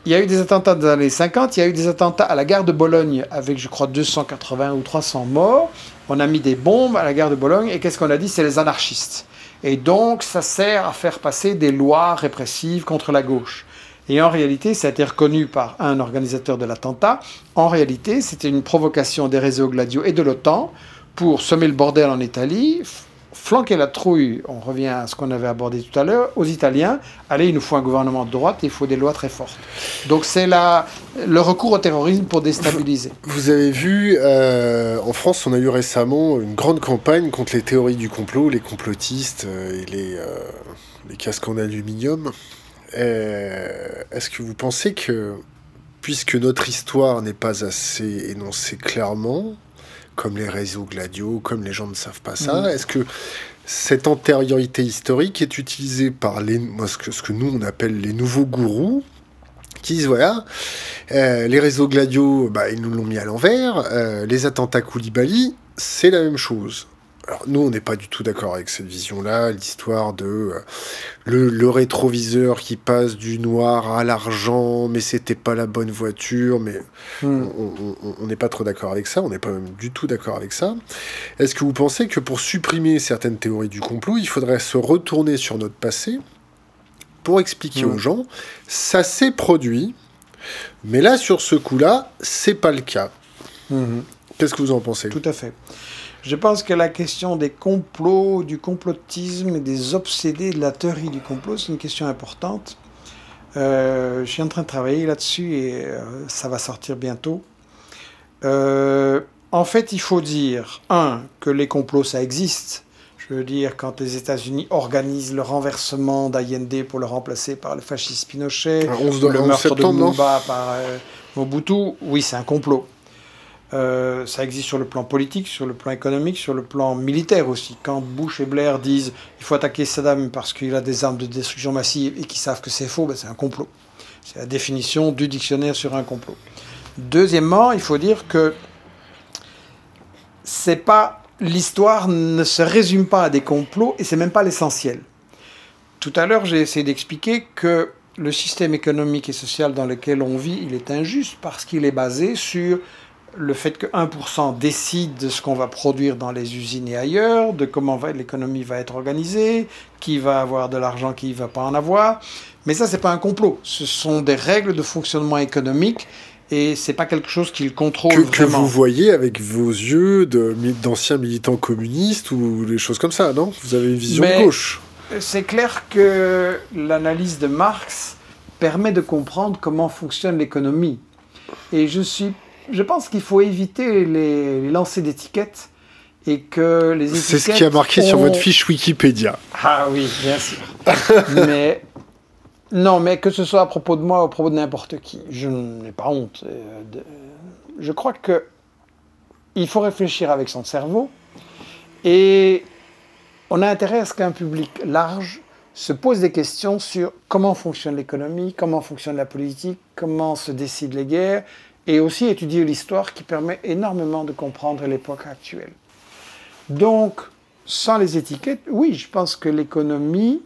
Il y a eu des attentats dans les années 50, il y a eu des attentats à la gare de Bologne avec, je crois, 280 ou 300 morts. On a mis des bombes à la gare de Bologne et qu'est-ce qu'on a dit? C'est les anarchistes. Et donc, ça sert à faire passer des lois répressives contre la gauche. Et en réalité, ça a été reconnu par un organisateur de l'attentat. En réalité, c'était une provocation des réseaux Gladio et de l'OTAN pour semer le bordel en Italie, flanquer la trouille, on revient à ce qu'on avait abordé tout à l'heure, aux Italiens, allez, il nous faut un gouvernement de droite, il faut des lois très fortes. Donc c'est le recours au terrorisme pour déstabiliser. Vous avez vu, euh, en France, on a eu récemment une grande campagne contre les théories du complot, les complotistes euh, et euh, les casques en aluminium. Est-ce que vous pensez que, puisque notre histoire n'est pas assez énoncée clairement, comme les réseaux Gladio, comme les gens ne savent pas ça. Mm. Est-ce que cette antériorité historique est utilisée par les, ce, que, ce que nous on appelle les nouveaux gourous, qui disent voilà, Euh, les réseaux Gladio, bah, ils nous l'ont mis à l'envers. Euh, les attentats Koulibaly, c'est la même chose. Alors nous, on n'est pas du tout d'accord avec cette vision-là, l'histoire de euh, le, rétroviseur qui passe du noir à l'argent, mais c'était pas la bonne voiture, mais hmm. on n'est pas trop d'accord avec ça, on n'est pas même du tout d'accord avec ça. Est-ce que vous pensez que pour supprimer certaines théories du complot, il faudrait se retourner sur notre passé pour expliquer aux hmm. gens, ça s'est produit, mais là, sur ce coup-là, c'est pas le cas. Hmm. Qu'est-ce que vous en pensez Tout à fait. Je pense que la question des complots, du complotisme et des obsédés de la théorie du complot, c'est une question importante. Euh, je suis en train de travailler là-dessus et euh, ça va sortir bientôt. Euh, en fait, il faut dire, un, que les complots, ça existe. Je veux dire, quand les États-Unis organisent le renversement d'Allende pour le remplacer par le fasciste Pinochet, le meurtre de Mumba par Mobutu, oui, c'est un complot. Euh, ça existe sur le plan politique, sur le plan économique, sur le plan militaire aussi. Quand Bush et Blair disent il faut attaquer Saddam parce qu'il a des armes de destruction massive et qu'ils savent que c'est faux, ben c'est un complot. C'est la définition du dictionnaire sur un complot. Deuxièmement, il faut dire que c'est pas l'histoire ne se résume pas à des complots et c'est même pas l'essentiel. Tout à l'heure, j'ai essayé d'expliquer que le système économique et social dans lequel on vit, il est injuste parce qu'il est basé sur le fait que 1% décide de ce qu'on va produire dans les usines et ailleurs, de comment l'économie va être organisée, qui va avoir de l'argent, qui ne va pas en avoir. Mais ça, ce n'est pas un complot. Ce sont des règles de fonctionnement économique et c'est pas quelque chose qu'il contrôle que, que, vous voyez avec vos yeux d'anciens militants communistes ou des choses comme ça, non? Vous avez une vision gauche. C'est clair que l'analyse de Marx permet de comprendre comment fonctionne l'économie. Et je suis je pense qu'il faut éviter les, lancers d'étiquettes et que les étiquettes. C'est ce qui a marqué sur votre fiche Wikipédia. Ah oui, bien sûr. <laughs> mais non, mais que ce soit à propos de moi ou à propos de n'importe qui, je n'ai pas honte. Euh, je crois que il faut réfléchir avec son cerveau et on a intérêt à ce qu'un public large se pose des questions sur comment fonctionne l'économie, comment fonctionne la politique, comment se décident les guerres, et aussi étudier l'histoire qui permet énormément de comprendre l'époque actuelle. Donc, sans les étiquettes, oui, je pense que l'économie,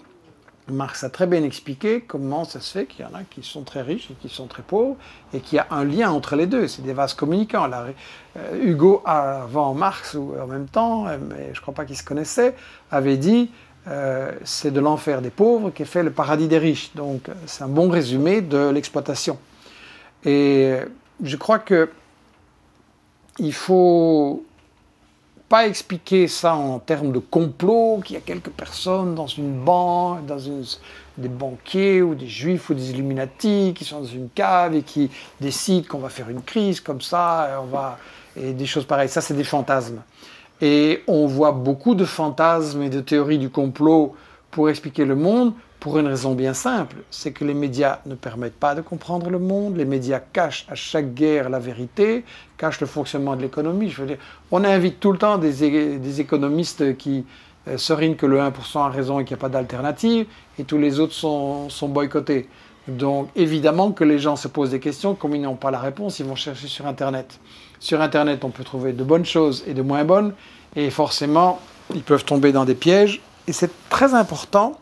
Marx a très bien expliqué comment ça se fait qu'il y en a qui sont très riches et qui sont très pauvres, et qu'il y a un lien entre les deux, c'est des vases communicants. Euh, Hugo, avant Marx, ou en même temps, euh, mais je ne crois pas qu'ils se connaissaient, avait dit euh, c'est de l'enfer des pauvres qu'est fait le paradis des riches. Donc c'est un bon résumé de l'exploitation. Et je crois que il faut pas expliquer ça en termes de complot, qu'il y a quelques personnes dans une banque, dans des banquiers ou des juifs ou des illuminati qui sont dans une cave et qui décident qu'on va faire une crise comme ça, on va, et des choses pareilles. Ça, c'est des fantasmes. Et on voit beaucoup de fantasmes et de théories du complot pour expliquer le monde, pour une raison bien simple, c'est que les médias ne permettent pas de comprendre le monde, les médias cachent à chaque guerre la vérité, cachent le fonctionnement de l'économie. Je veux dire, on invite tout le temps des, économistes qui euh, serinent que le 1% a raison et qu'il n'y a pas d'alternative, et tous les autres sont, sont boycottés. Donc évidemment que les gens se posent des questions, comme ils n'ont pas la réponse, ils vont chercher sur Internet. Sur Internet, on peut trouver de bonnes choses et de moins bonnes, et forcément, ils peuvent tomber dans des pièges. Et c'est très important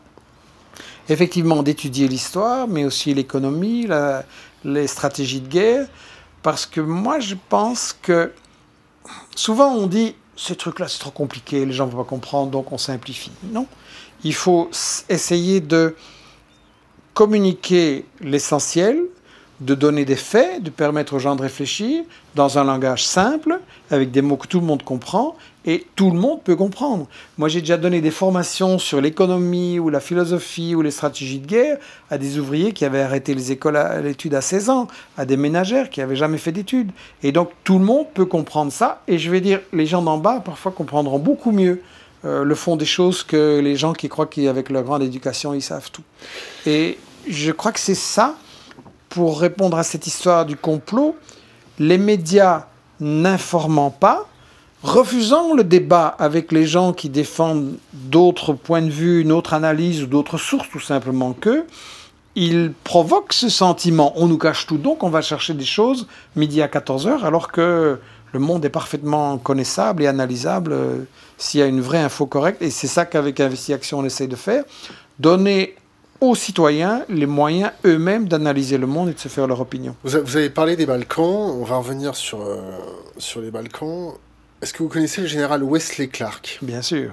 effectivement d'étudier l'histoire, mais aussi l'économie, les stratégies de guerre, parce que moi je pense que souvent on dit ce truc-là c'est trop compliqué, les gens ne vont pas comprendre, donc on simplifie. Non, il faut essayer de communiquer l'essentiel, de donner des faits, de permettre aux gens de réfléchir dans un langage simple, avec des mots que tout le monde comprend, et tout le monde peut comprendre. Moi, j'ai déjà donné des formations sur l'économie ou la philosophie ou les stratégies de guerre à des ouvriers qui avaient arrêté les écoles à l'étude à 16 ans, à des ménagères qui n'avaient jamais fait d'études. Et donc, tout le monde peut comprendre ça. Et je vais dire, les gens d'en bas, parfois, comprendront beaucoup mieux euh, le fond des choses que les gens qui croient qu'avec leur grande éducation, ils savent tout. Et je crois que c'est ça, pour répondre à cette histoire du complot, les médias n'informant pas, refusant le débat avec les gens qui défendent d'autres points de vue, une autre analyse ou d'autres sources tout simplement qu'eux, il provoque ce sentiment. On nous cache tout, donc on va chercher des choses midi à 14h, alors que le monde est parfaitement connaissable et analysable euh, s'il y a une vraie info correcte. Et c'est ça qu'avec Action on essaye de faire. Donner aux citoyens les moyens eux-mêmes d'analyser le monde et de se faire leur opinion. Vous, avez parlé des Balkans, on va revenir sur, euh, sur les Balkans. Est-ce que vous connaissez le général Wesley Clark? Bien sûr.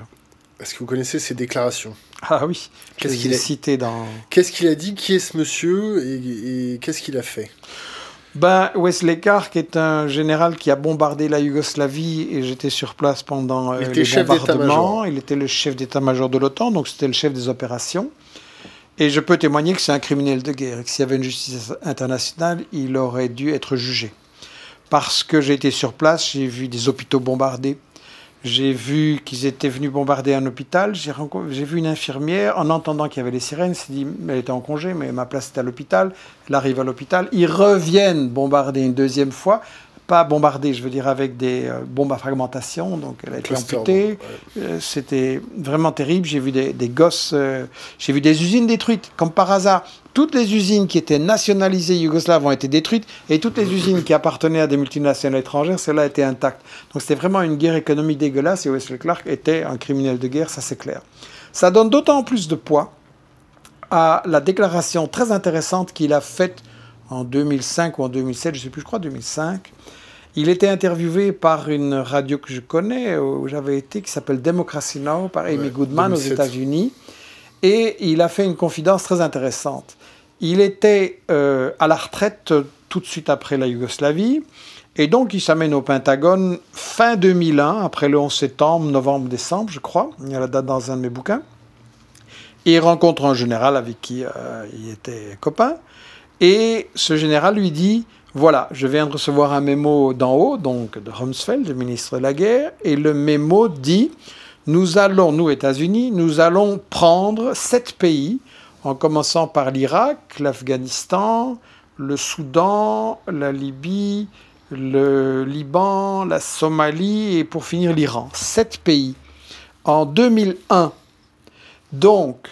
Est-ce que vous connaissez ses déclarations? Ah oui, qu'est-ce qu'il a cité dans. Qu'est-ce qu'il a dit? Qui est ce monsieur? Et, qu'est-ce qu'il a fait? Ben, Wesley Clark est un général qui a bombardé la Yougoslavie et j'étais sur place pendant euh, les bombardements. Il était le chef d'état-major de l'OTAN, donc c'était le chef des opérations. Et je peux témoigner que c'est un criminel de guerre et que s'il y avait une justice internationale, il aurait dû être jugé. Parce que j'ai été sur place, j'ai vu des hôpitaux bombardés, j'ai vu qu'ils étaient venus bombarder un hôpital. J'ai vu une infirmière, en entendant qu'il y avait les sirènes, s'est dit, elle était en congé, mais ma place était à l'hôpital. Elle arrive à l'hôpital. Ils reviennent bombarder une deuxième fois pas bombardée, je veux dire avec des euh, bombes à fragmentation, donc elle a été amputée. Euh, c'était vraiment terrible. J'ai vu des, gosses, euh, j'ai vu des usines détruites, comme par hasard. Toutes les usines qui étaient nationalisées yougoslaves ont été détruites et toutes les usines qui appartenaient à des multinationales étrangères, celles-là étaient intactes. Donc c'était vraiment une guerre économique dégueulasse et Wesley Clark était un criminel de guerre, ça c'est clair. Ça donne d'autant plus de poids à la déclaration très intéressante qu'il a faite en 2005 ou en 2007, je ne sais plus, je crois 2005, il était interviewé par une radio que je connais, où j'avais été, qui s'appelle Democracy Now, par Amy Goodman aux États-Unis. Et il a fait une confidence très intéressante. Il était euh, à la retraite tout de suite après la Yougoslavie. Et donc, il s'amène au Pentagone fin 2001, après le 11 septembre, novembre, décembre, je crois. Il y a la date dans un de mes bouquins. Et il rencontre un général avec qui euh, il était copain. Et ce général lui dit voilà, je viens de recevoir un mémo d'en haut, donc de Rumsfeld, le ministre de la Guerre, et le mémo dit Nous allons, nous, États-Unis, nous allons prendre sept pays, en commençant par l'Irak, l'Afghanistan, le Soudan, la Libye, le Liban, la Somalie et pour finir l'Iran. Sept pays. En 2001. Donc,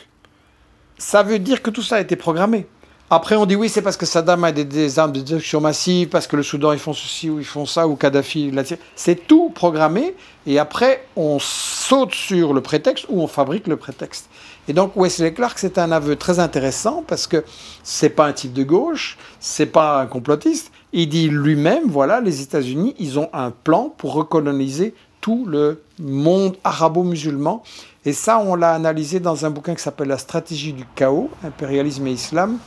ça veut dire que tout ça a été programmé. Après, on dit oui, c'est parce que Saddam a des, armes de destruction massive, parce que le Soudan, ils font ceci ou ils font ça, ou Kadhafi, c'est tout programmé. Et après, on saute sur le prétexte ou on fabrique le prétexte. Et donc, Wesley Clark, c'est un aveu très intéressant parce que c'est pas un type de gauche, c'est pas un complotiste. Il dit lui-même, voilà, les États-Unis, ils ont un plan pour recoloniser tout le monde arabo-musulman. Et ça, on l'a analysé dans un bouquin qui s'appelle La stratégie du chaos, impérialisme et islam,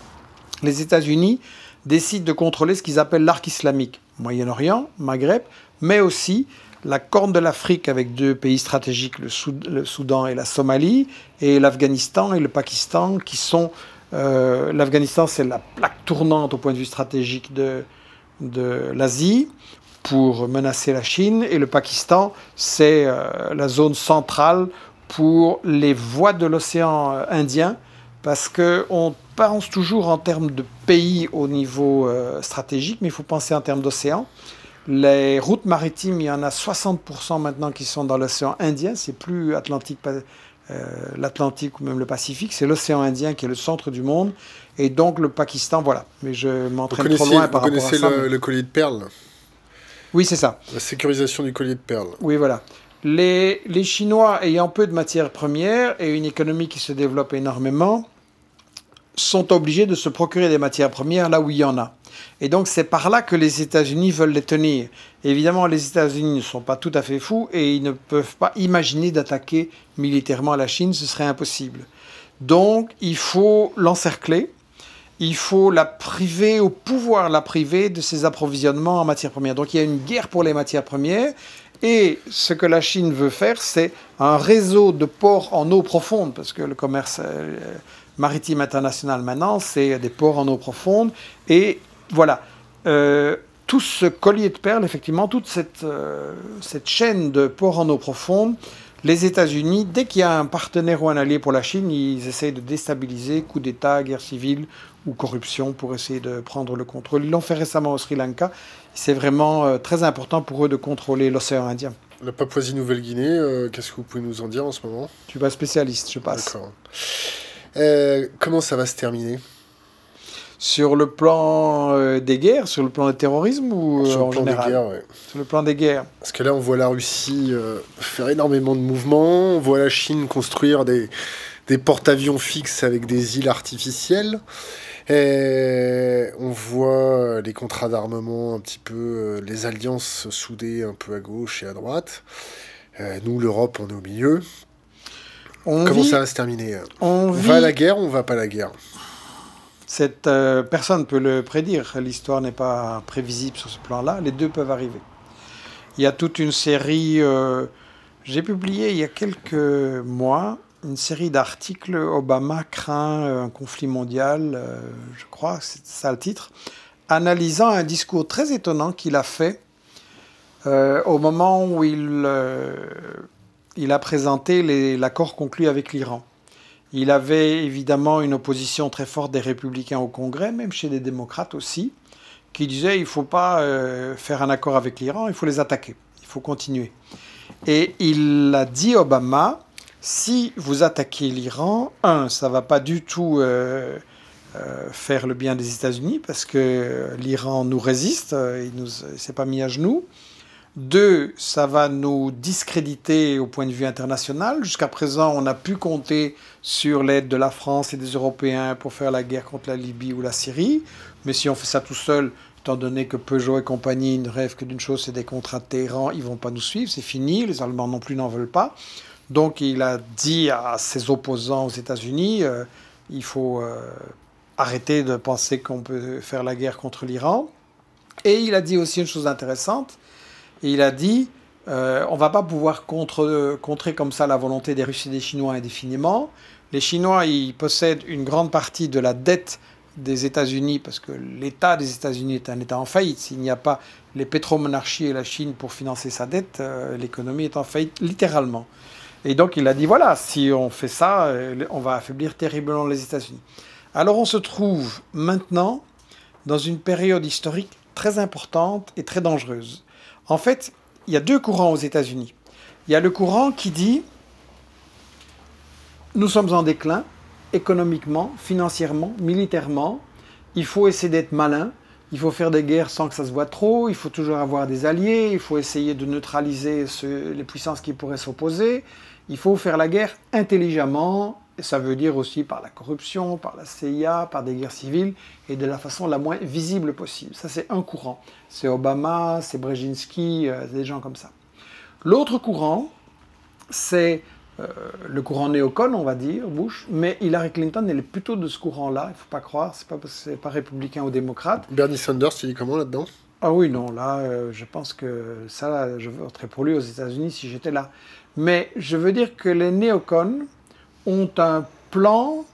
les États-Unis décident de contrôler ce qu'ils appellent l'arc islamique, Moyen-Orient, Maghreb, mais aussi la corne de l'Afrique avec deux pays stratégiques, le, Soudan et la Somalie, et l'Afghanistan et le Pakistan, qui sont... Euh, L'Afghanistan, c'est la plaque tournante au point de vue stratégique de, de l'Asie pour menacer la Chine, et le Pakistan, c'est euh, la zone centrale pour les voies de l'océan euh, Indien, parce qu'on pense toujours en termes de pays au niveau euh, stratégique, mais il faut penser en termes d'océan. Les routes maritimes, il y en a 60% maintenant qui sont dans l'océan Indien, c'est plus Atlantique, euh, l'Atlantique ou même le Pacifique, c'est l'océan Indien qui est le centre du monde, et donc le Pakistan, voilà. Mais je m'entraîne trop loin par rapport à ça. Vous connaissez le collier de perles? Oui, c'est ça. La sécurisation du collier de perles. Oui, voilà. Les, les Chinois ayant peu de matières premières et une économie qui se développe énormément, sont obligés de se procurer des matières premières là où il y en a. Et donc c'est par là que les États-Unis veulent les tenir. Évidemment, les États-Unis ne sont pas tout à fait fous et ils ne peuvent pas imaginer d'attaquer militairement la Chine, ce serait impossible. Donc il faut l'encercler, il faut la priver, au pouvoir la priver de ses approvisionnements en matières premières. Donc il y a une guerre pour les matières premières et ce que la Chine veut faire, c'est un réseau de ports en eau profonde, parce que le commerce... Maritime international maintenant, c'est des ports en eau profonde. Et voilà, euh, tout ce collier de perles, effectivement, toute cette, euh, cette chaîne de ports en eau profonde, les États-Unis, dès qu'il y a un partenaire ou un allié pour la Chine, ils essayent de déstabiliser, coup d'État, guerre civile ou corruption pour essayer de prendre le contrôle. Ils l'ont fait récemment au Sri Lanka. C'est vraiment euh, très important pour eux de contrôler l'océan Indien. La Papouasie-Nouvelle-Guinée, qu'est-ce que vous pouvez nous en dire en ce moment? Tu vas spécialiste, je passe. D'accord. Euh, comment ça va se terminer? Sur le plan euh, des guerres, sur le plan du terrorisme ou sur en le plan général? des guerres, ouais. Sur le plan des guerres. Parce que là, on voit la Russie faire énormément de mouvements, on voit la Chine construire des, des porte-avions fixes avec des îles artificielles. Et on voit les contrats d'armement un petit peu, les alliances soudées un peu à gauche et à droite. nous, l'Europe, on est au milieu. Comment ça va se terminer On, va à la guerre ou on va pas à la guerre? Cette euh, personne peut le prédire. L'histoire n'est pas prévisible sur ce plan-là. Les deux peuvent arriver. Il y a toute une série. Euh, j'ai publié il y a quelques mois une série d'articles. Obama craint euh, un conflit mondial, je crois, c'est ça le titre, analysant un discours très étonnant qu'il a fait au moment où il il a présenté l'accord conclu avec l'Iran. Il avait évidemment une opposition très forte des républicains au Congrès, même chez les démocrates aussi, qui disaient il ne faut pas euh, faire un accord avec l'Iran, il faut les attaquer, il faut continuer. Et il a dit Obama, si vous attaquez l'Iran, un, ça ne va pas du tout euh, euh, faire le bien des États-Unis, parce que l'Iran nous résiste, il ne s'est pas mis à genoux. Deux, ça va nous discréditer au point de vue international. Jusqu'à présent, on a pu compter sur l'aide de la France et des Européens pour faire la guerre contre la Libye ou la Syrie. Mais si on fait ça tout seul, étant donné que Peugeot et compagnie ne rêvent que d'une chose, c'est des contrats de Téhéran, ils vont pas nous suivre, c'est fini. Les Allemands non plus n'en veulent pas. Donc il a dit à ses opposants aux États-Unis, euh, il faut euh, arrêter de penser qu'on peut faire la guerre contre l'Iran. Et il a dit aussi une chose intéressante, et il a dit euh, on ne va pas pouvoir contre, contrer comme ça la volonté des Russes et des Chinois indéfiniment. Les Chinois, ils possèdent une grande partie de la dette des États-Unis, parce que l'État des États-Unis est un État en faillite. S'il n'y a pas les pétromonarchies et la Chine pour financer sa dette, euh, l'économie est en faillite littéralement. Et donc il a dit voilà, si on fait ça, euh, on va affaiblir terriblement les États-Unis. Alors on se trouve maintenant dans une période historique très importante et très dangereuse. En fait, il y a deux courants aux États-Unis. Il y a le courant qui dit nous sommes en déclin économiquement, financièrement, militairement. Il faut essayer d'être malin. Il faut faire des guerres sans que ça se voit trop. Il faut toujours avoir des alliés. Il faut essayer de neutraliser les puissances qui pourraient s'opposer. Il faut faire la guerre intelligemment, et ça veut dire aussi par la corruption, par la CIA, par des guerres civiles, et de la façon la moins visible possible. Ça, c'est un courant. C'est Obama, c'est Brzezinski, euh, des gens comme ça. L'autre courant, c'est euh, le courant néocon, on va dire, Bush, mais Hillary Clinton, elle est plutôt de ce courant-là, il ne faut pas croire, c'est pas parce que c'est pas républicain ou démocrate. Bernie Sanders, il est comment là-dedans? Ah oui, non, là, euh, je pense que ça, je voterais pour lui aux États-Unis si j'étais là. Mais je veux dire que les néocons, ont un plan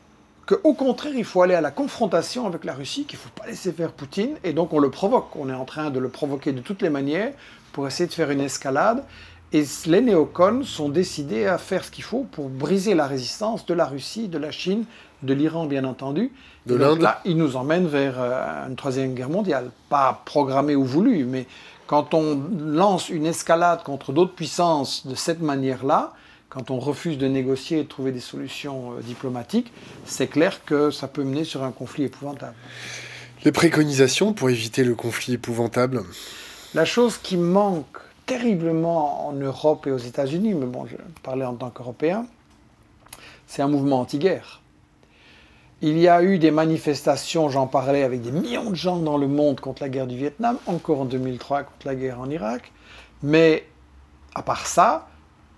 qu'au contraire, il faut aller à la confrontation avec la Russie, qu'il ne faut pas laisser faire Poutine, et donc on le provoque. On est en train de le provoquer de toutes les manières pour essayer de faire une escalade. Et les néocons sont décidés à faire ce qu'il faut pour briser la résistance de la Russie, de la Chine, de l'Iran bien entendu. De l'Inde. Là, ils nous emmènent vers euh, une troisième guerre mondiale. Pas programmée ou voulue, mais quand on lance une escalade contre d'autres puissances de cette manière-là, quand on refuse de négocier et de trouver des solutions euh, diplomatiques, c'est clair que ça peut mener sur un conflit épouvantable. Les préconisations pour éviter le conflit épouvantable? La chose qui manque terriblement en Europe et aux États-Unis, mais bon, je parlais en tant qu'Européen, c'est un mouvement anti-guerre. Il y a eu des manifestations, j'en parlais, avec des millions de gens dans le monde contre la guerre du Vietnam, encore en 2003 contre la guerre en Irak, mais à part ça,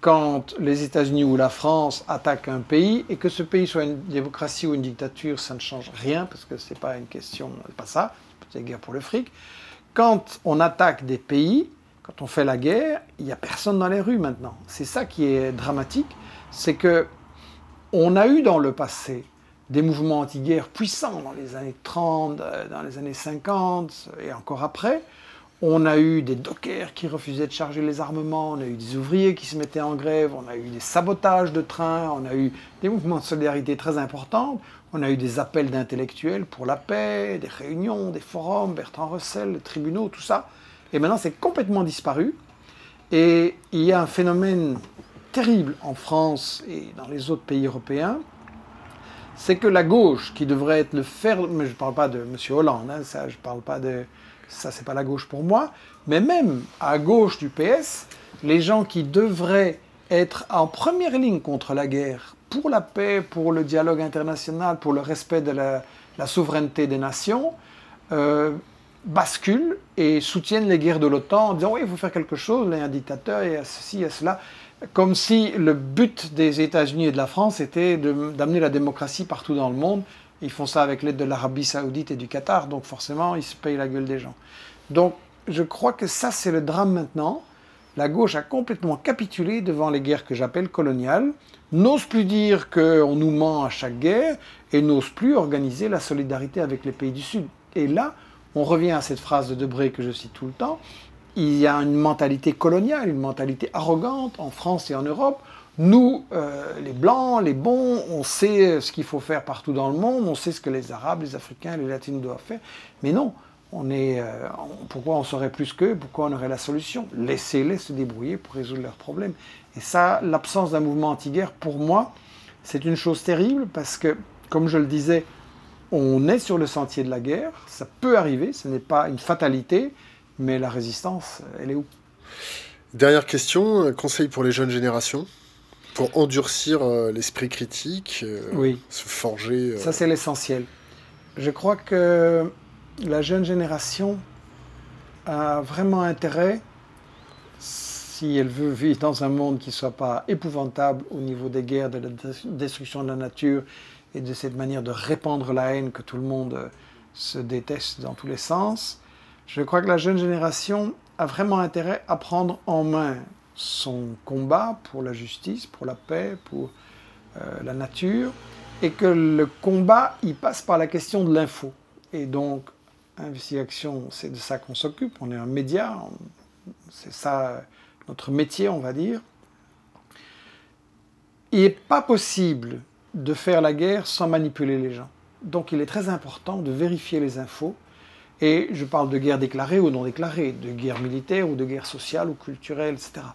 quand les États-Unis ou la France attaquent un pays et que ce pays soit une démocratie ou une dictature, ça ne change rien parce que c'est pas une question, pas ça, c'est guerre pour le fric. Quand on attaque des pays, quand on fait la guerre, il n'y a personne dans les rues maintenant. C'est ça qui est dramatique, c'est que on a eu dans le passé des mouvements anti-guerre puissants dans les années 30, euh, dans les années 50 et encore après. On a eu des dockers qui refusaient de charger les armements, on a eu des ouvriers qui se mettaient en grève, on a eu des sabotages de trains, on a eu des mouvements de solidarité très importants, on a eu des appels d'intellectuels pour la paix, des réunions, des forums, Bertrand Russell, les tribunaux, tout ça. Et maintenant, c'est complètement disparu. Et il y a un phénomène terrible en France et dans les autres pays européens, c'est que la gauche, qui devrait être le fer, mais je ne parle pas de M. Hollande, hein, ça, je parle pas de, ça c'est pas la gauche pour moi, mais même à gauche du PS, les gens qui devraient être en première ligne contre la guerre, pour la paix, pour le dialogue international, pour le respect de la, souveraineté des nations, euh, basculent et soutiennent les guerres de l'OTAN en disant oui, il faut faire quelque chose, il y a un dictateur, il y a ceci, il y a cela. Comme si le but des États-Unis et de la France était d'amener la démocratie partout dans le monde. Ils font ça avec l'aide de l'Arabie saoudite et du Qatar, donc forcément, ils se payent la gueule des gens. Donc, je crois que ça, c'est le drame maintenant. La gauche a complètement capitulé devant les guerres que j'appelle coloniales, n'ose plus dire qu'on nous ment à chaque guerre et n'ose plus organiser la solidarité avec les pays du Sud. Et là, on revient à cette phrase de Debré que je cite tout le temps, il y a une mentalité coloniale, une mentalité arrogante en France et en Europe. Nous, euh, les Blancs, les bons, on sait ce qu'il faut faire partout dans le monde, on sait ce que les Arabes, les Africains, les Latinos doivent faire. Mais non, on est, euh, pourquoi on saurait plus qu'eux? Pourquoi on aurait la solution? Laissez-les se débrouiller pour résoudre leurs problèmes. Et ça, l'absence d'un mouvement anti-guerre, pour moi, c'est une chose terrible parce que, comme je le disais, on est sur le sentier de la guerre, ça peut arriver, ce n'est pas une fatalité, mais la résistance, elle est où? Dernière question, conseil pour les jeunes générations pour endurcir euh, l'esprit critique, euh, oui. se forger. Euh, ça, c'est l'essentiel. Je crois que la jeune génération a vraiment intérêt, si elle veut vivre dans un monde qui ne soit pas épouvantable au niveau des guerres, de la destruction de la nature et de cette manière de répandre la haine que tout le monde se déteste dans tous les sens, je crois que la jeune génération a vraiment intérêt à prendre en main son combat pour la justice, pour la paix, pour euh, la nature, et que le combat, il passe par la question de l'info. Et donc, Investigation, c'est de ça qu'on s'occupe, on est un média, c'est ça notre métier, on va dire. Il n'est pas possible de faire la guerre sans manipuler les gens. Donc il est très important de vérifier les infos. Et je parle de guerre déclarée ou non déclarée, de guerre militaire ou de guerre sociale ou culturelle, etc.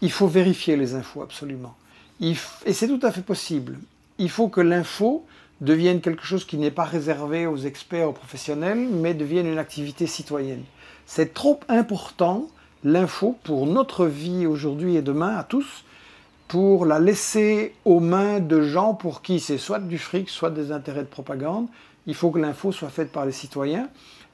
Il faut vérifier les infos absolument. et c'est tout à fait possible. Il faut que l'info devienne quelque chose qui n'est pas réservé aux experts, aux professionnels, mais devienne une activité citoyenne. C'est trop important, l'info, pour notre vie aujourd'hui et demain à tous, pour la laisser aux mains de gens pour qui c'est soit du fric, soit des intérêts de propagande. Il faut que l'info soit faite par les citoyens.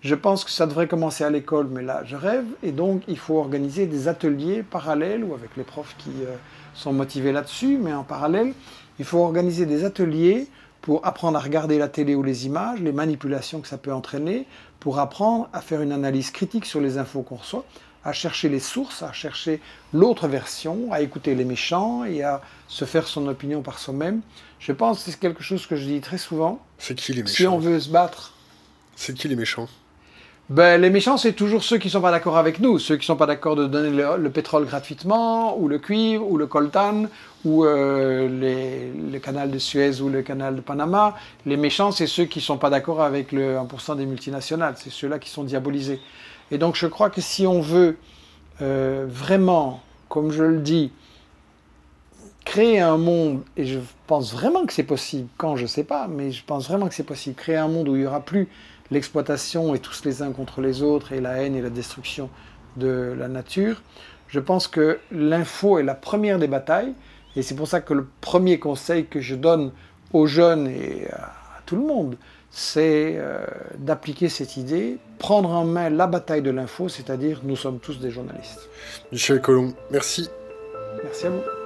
Je pense que ça devrait commencer à l'école, mais là, je rêve. Et donc, il faut organiser des ateliers parallèles ou avec les profs qui euh, sont motivés là-dessus, mais en parallèle, il faut organiser des ateliers pour apprendre à regarder la télé ou les images, les manipulations que ça peut entraîner, pour apprendre à faire une analyse critique sur les infos qu'on reçoit, à chercher les sources, à chercher l'autre version, à écouter les méchants et à se faire son opinion par soi-même. Je pense que c'est quelque chose que je dis très souvent. C'est qui les méchants Si on veut se battre. C'est qui les méchants? Ben, les méchants, c'est toujours ceux qui ne sont pas d'accord avec nous, ceux qui ne sont pas d'accord de donner le, pétrole gratuitement, ou le cuivre, ou le coltan, ou euh, le canal de Suez ou le canal de Panama. Les méchants, c'est ceux qui ne sont pas d'accord avec le 1% des multinationales, c'est ceux-là qui sont diabolisés. Et donc je crois que si on veut euh, vraiment, comme je le dis, créer un monde, et je pense vraiment que c'est possible, quand je ne sais pas, mais je pense vraiment que c'est possible, créer un monde où il n'y aura plus l'exploitation et tous les uns contre les autres et la haine et la destruction de la nature, je pense que l'info est la première des batailles et c'est pour ça que le premier conseil que je donne aux jeunes et à tout le monde, c'est euh, d'appliquer cette idée, prendre en main la bataille de l'info, c'est-à-dire nous sommes tous des journalistes. Michel Colomb, merci. Merci à vous.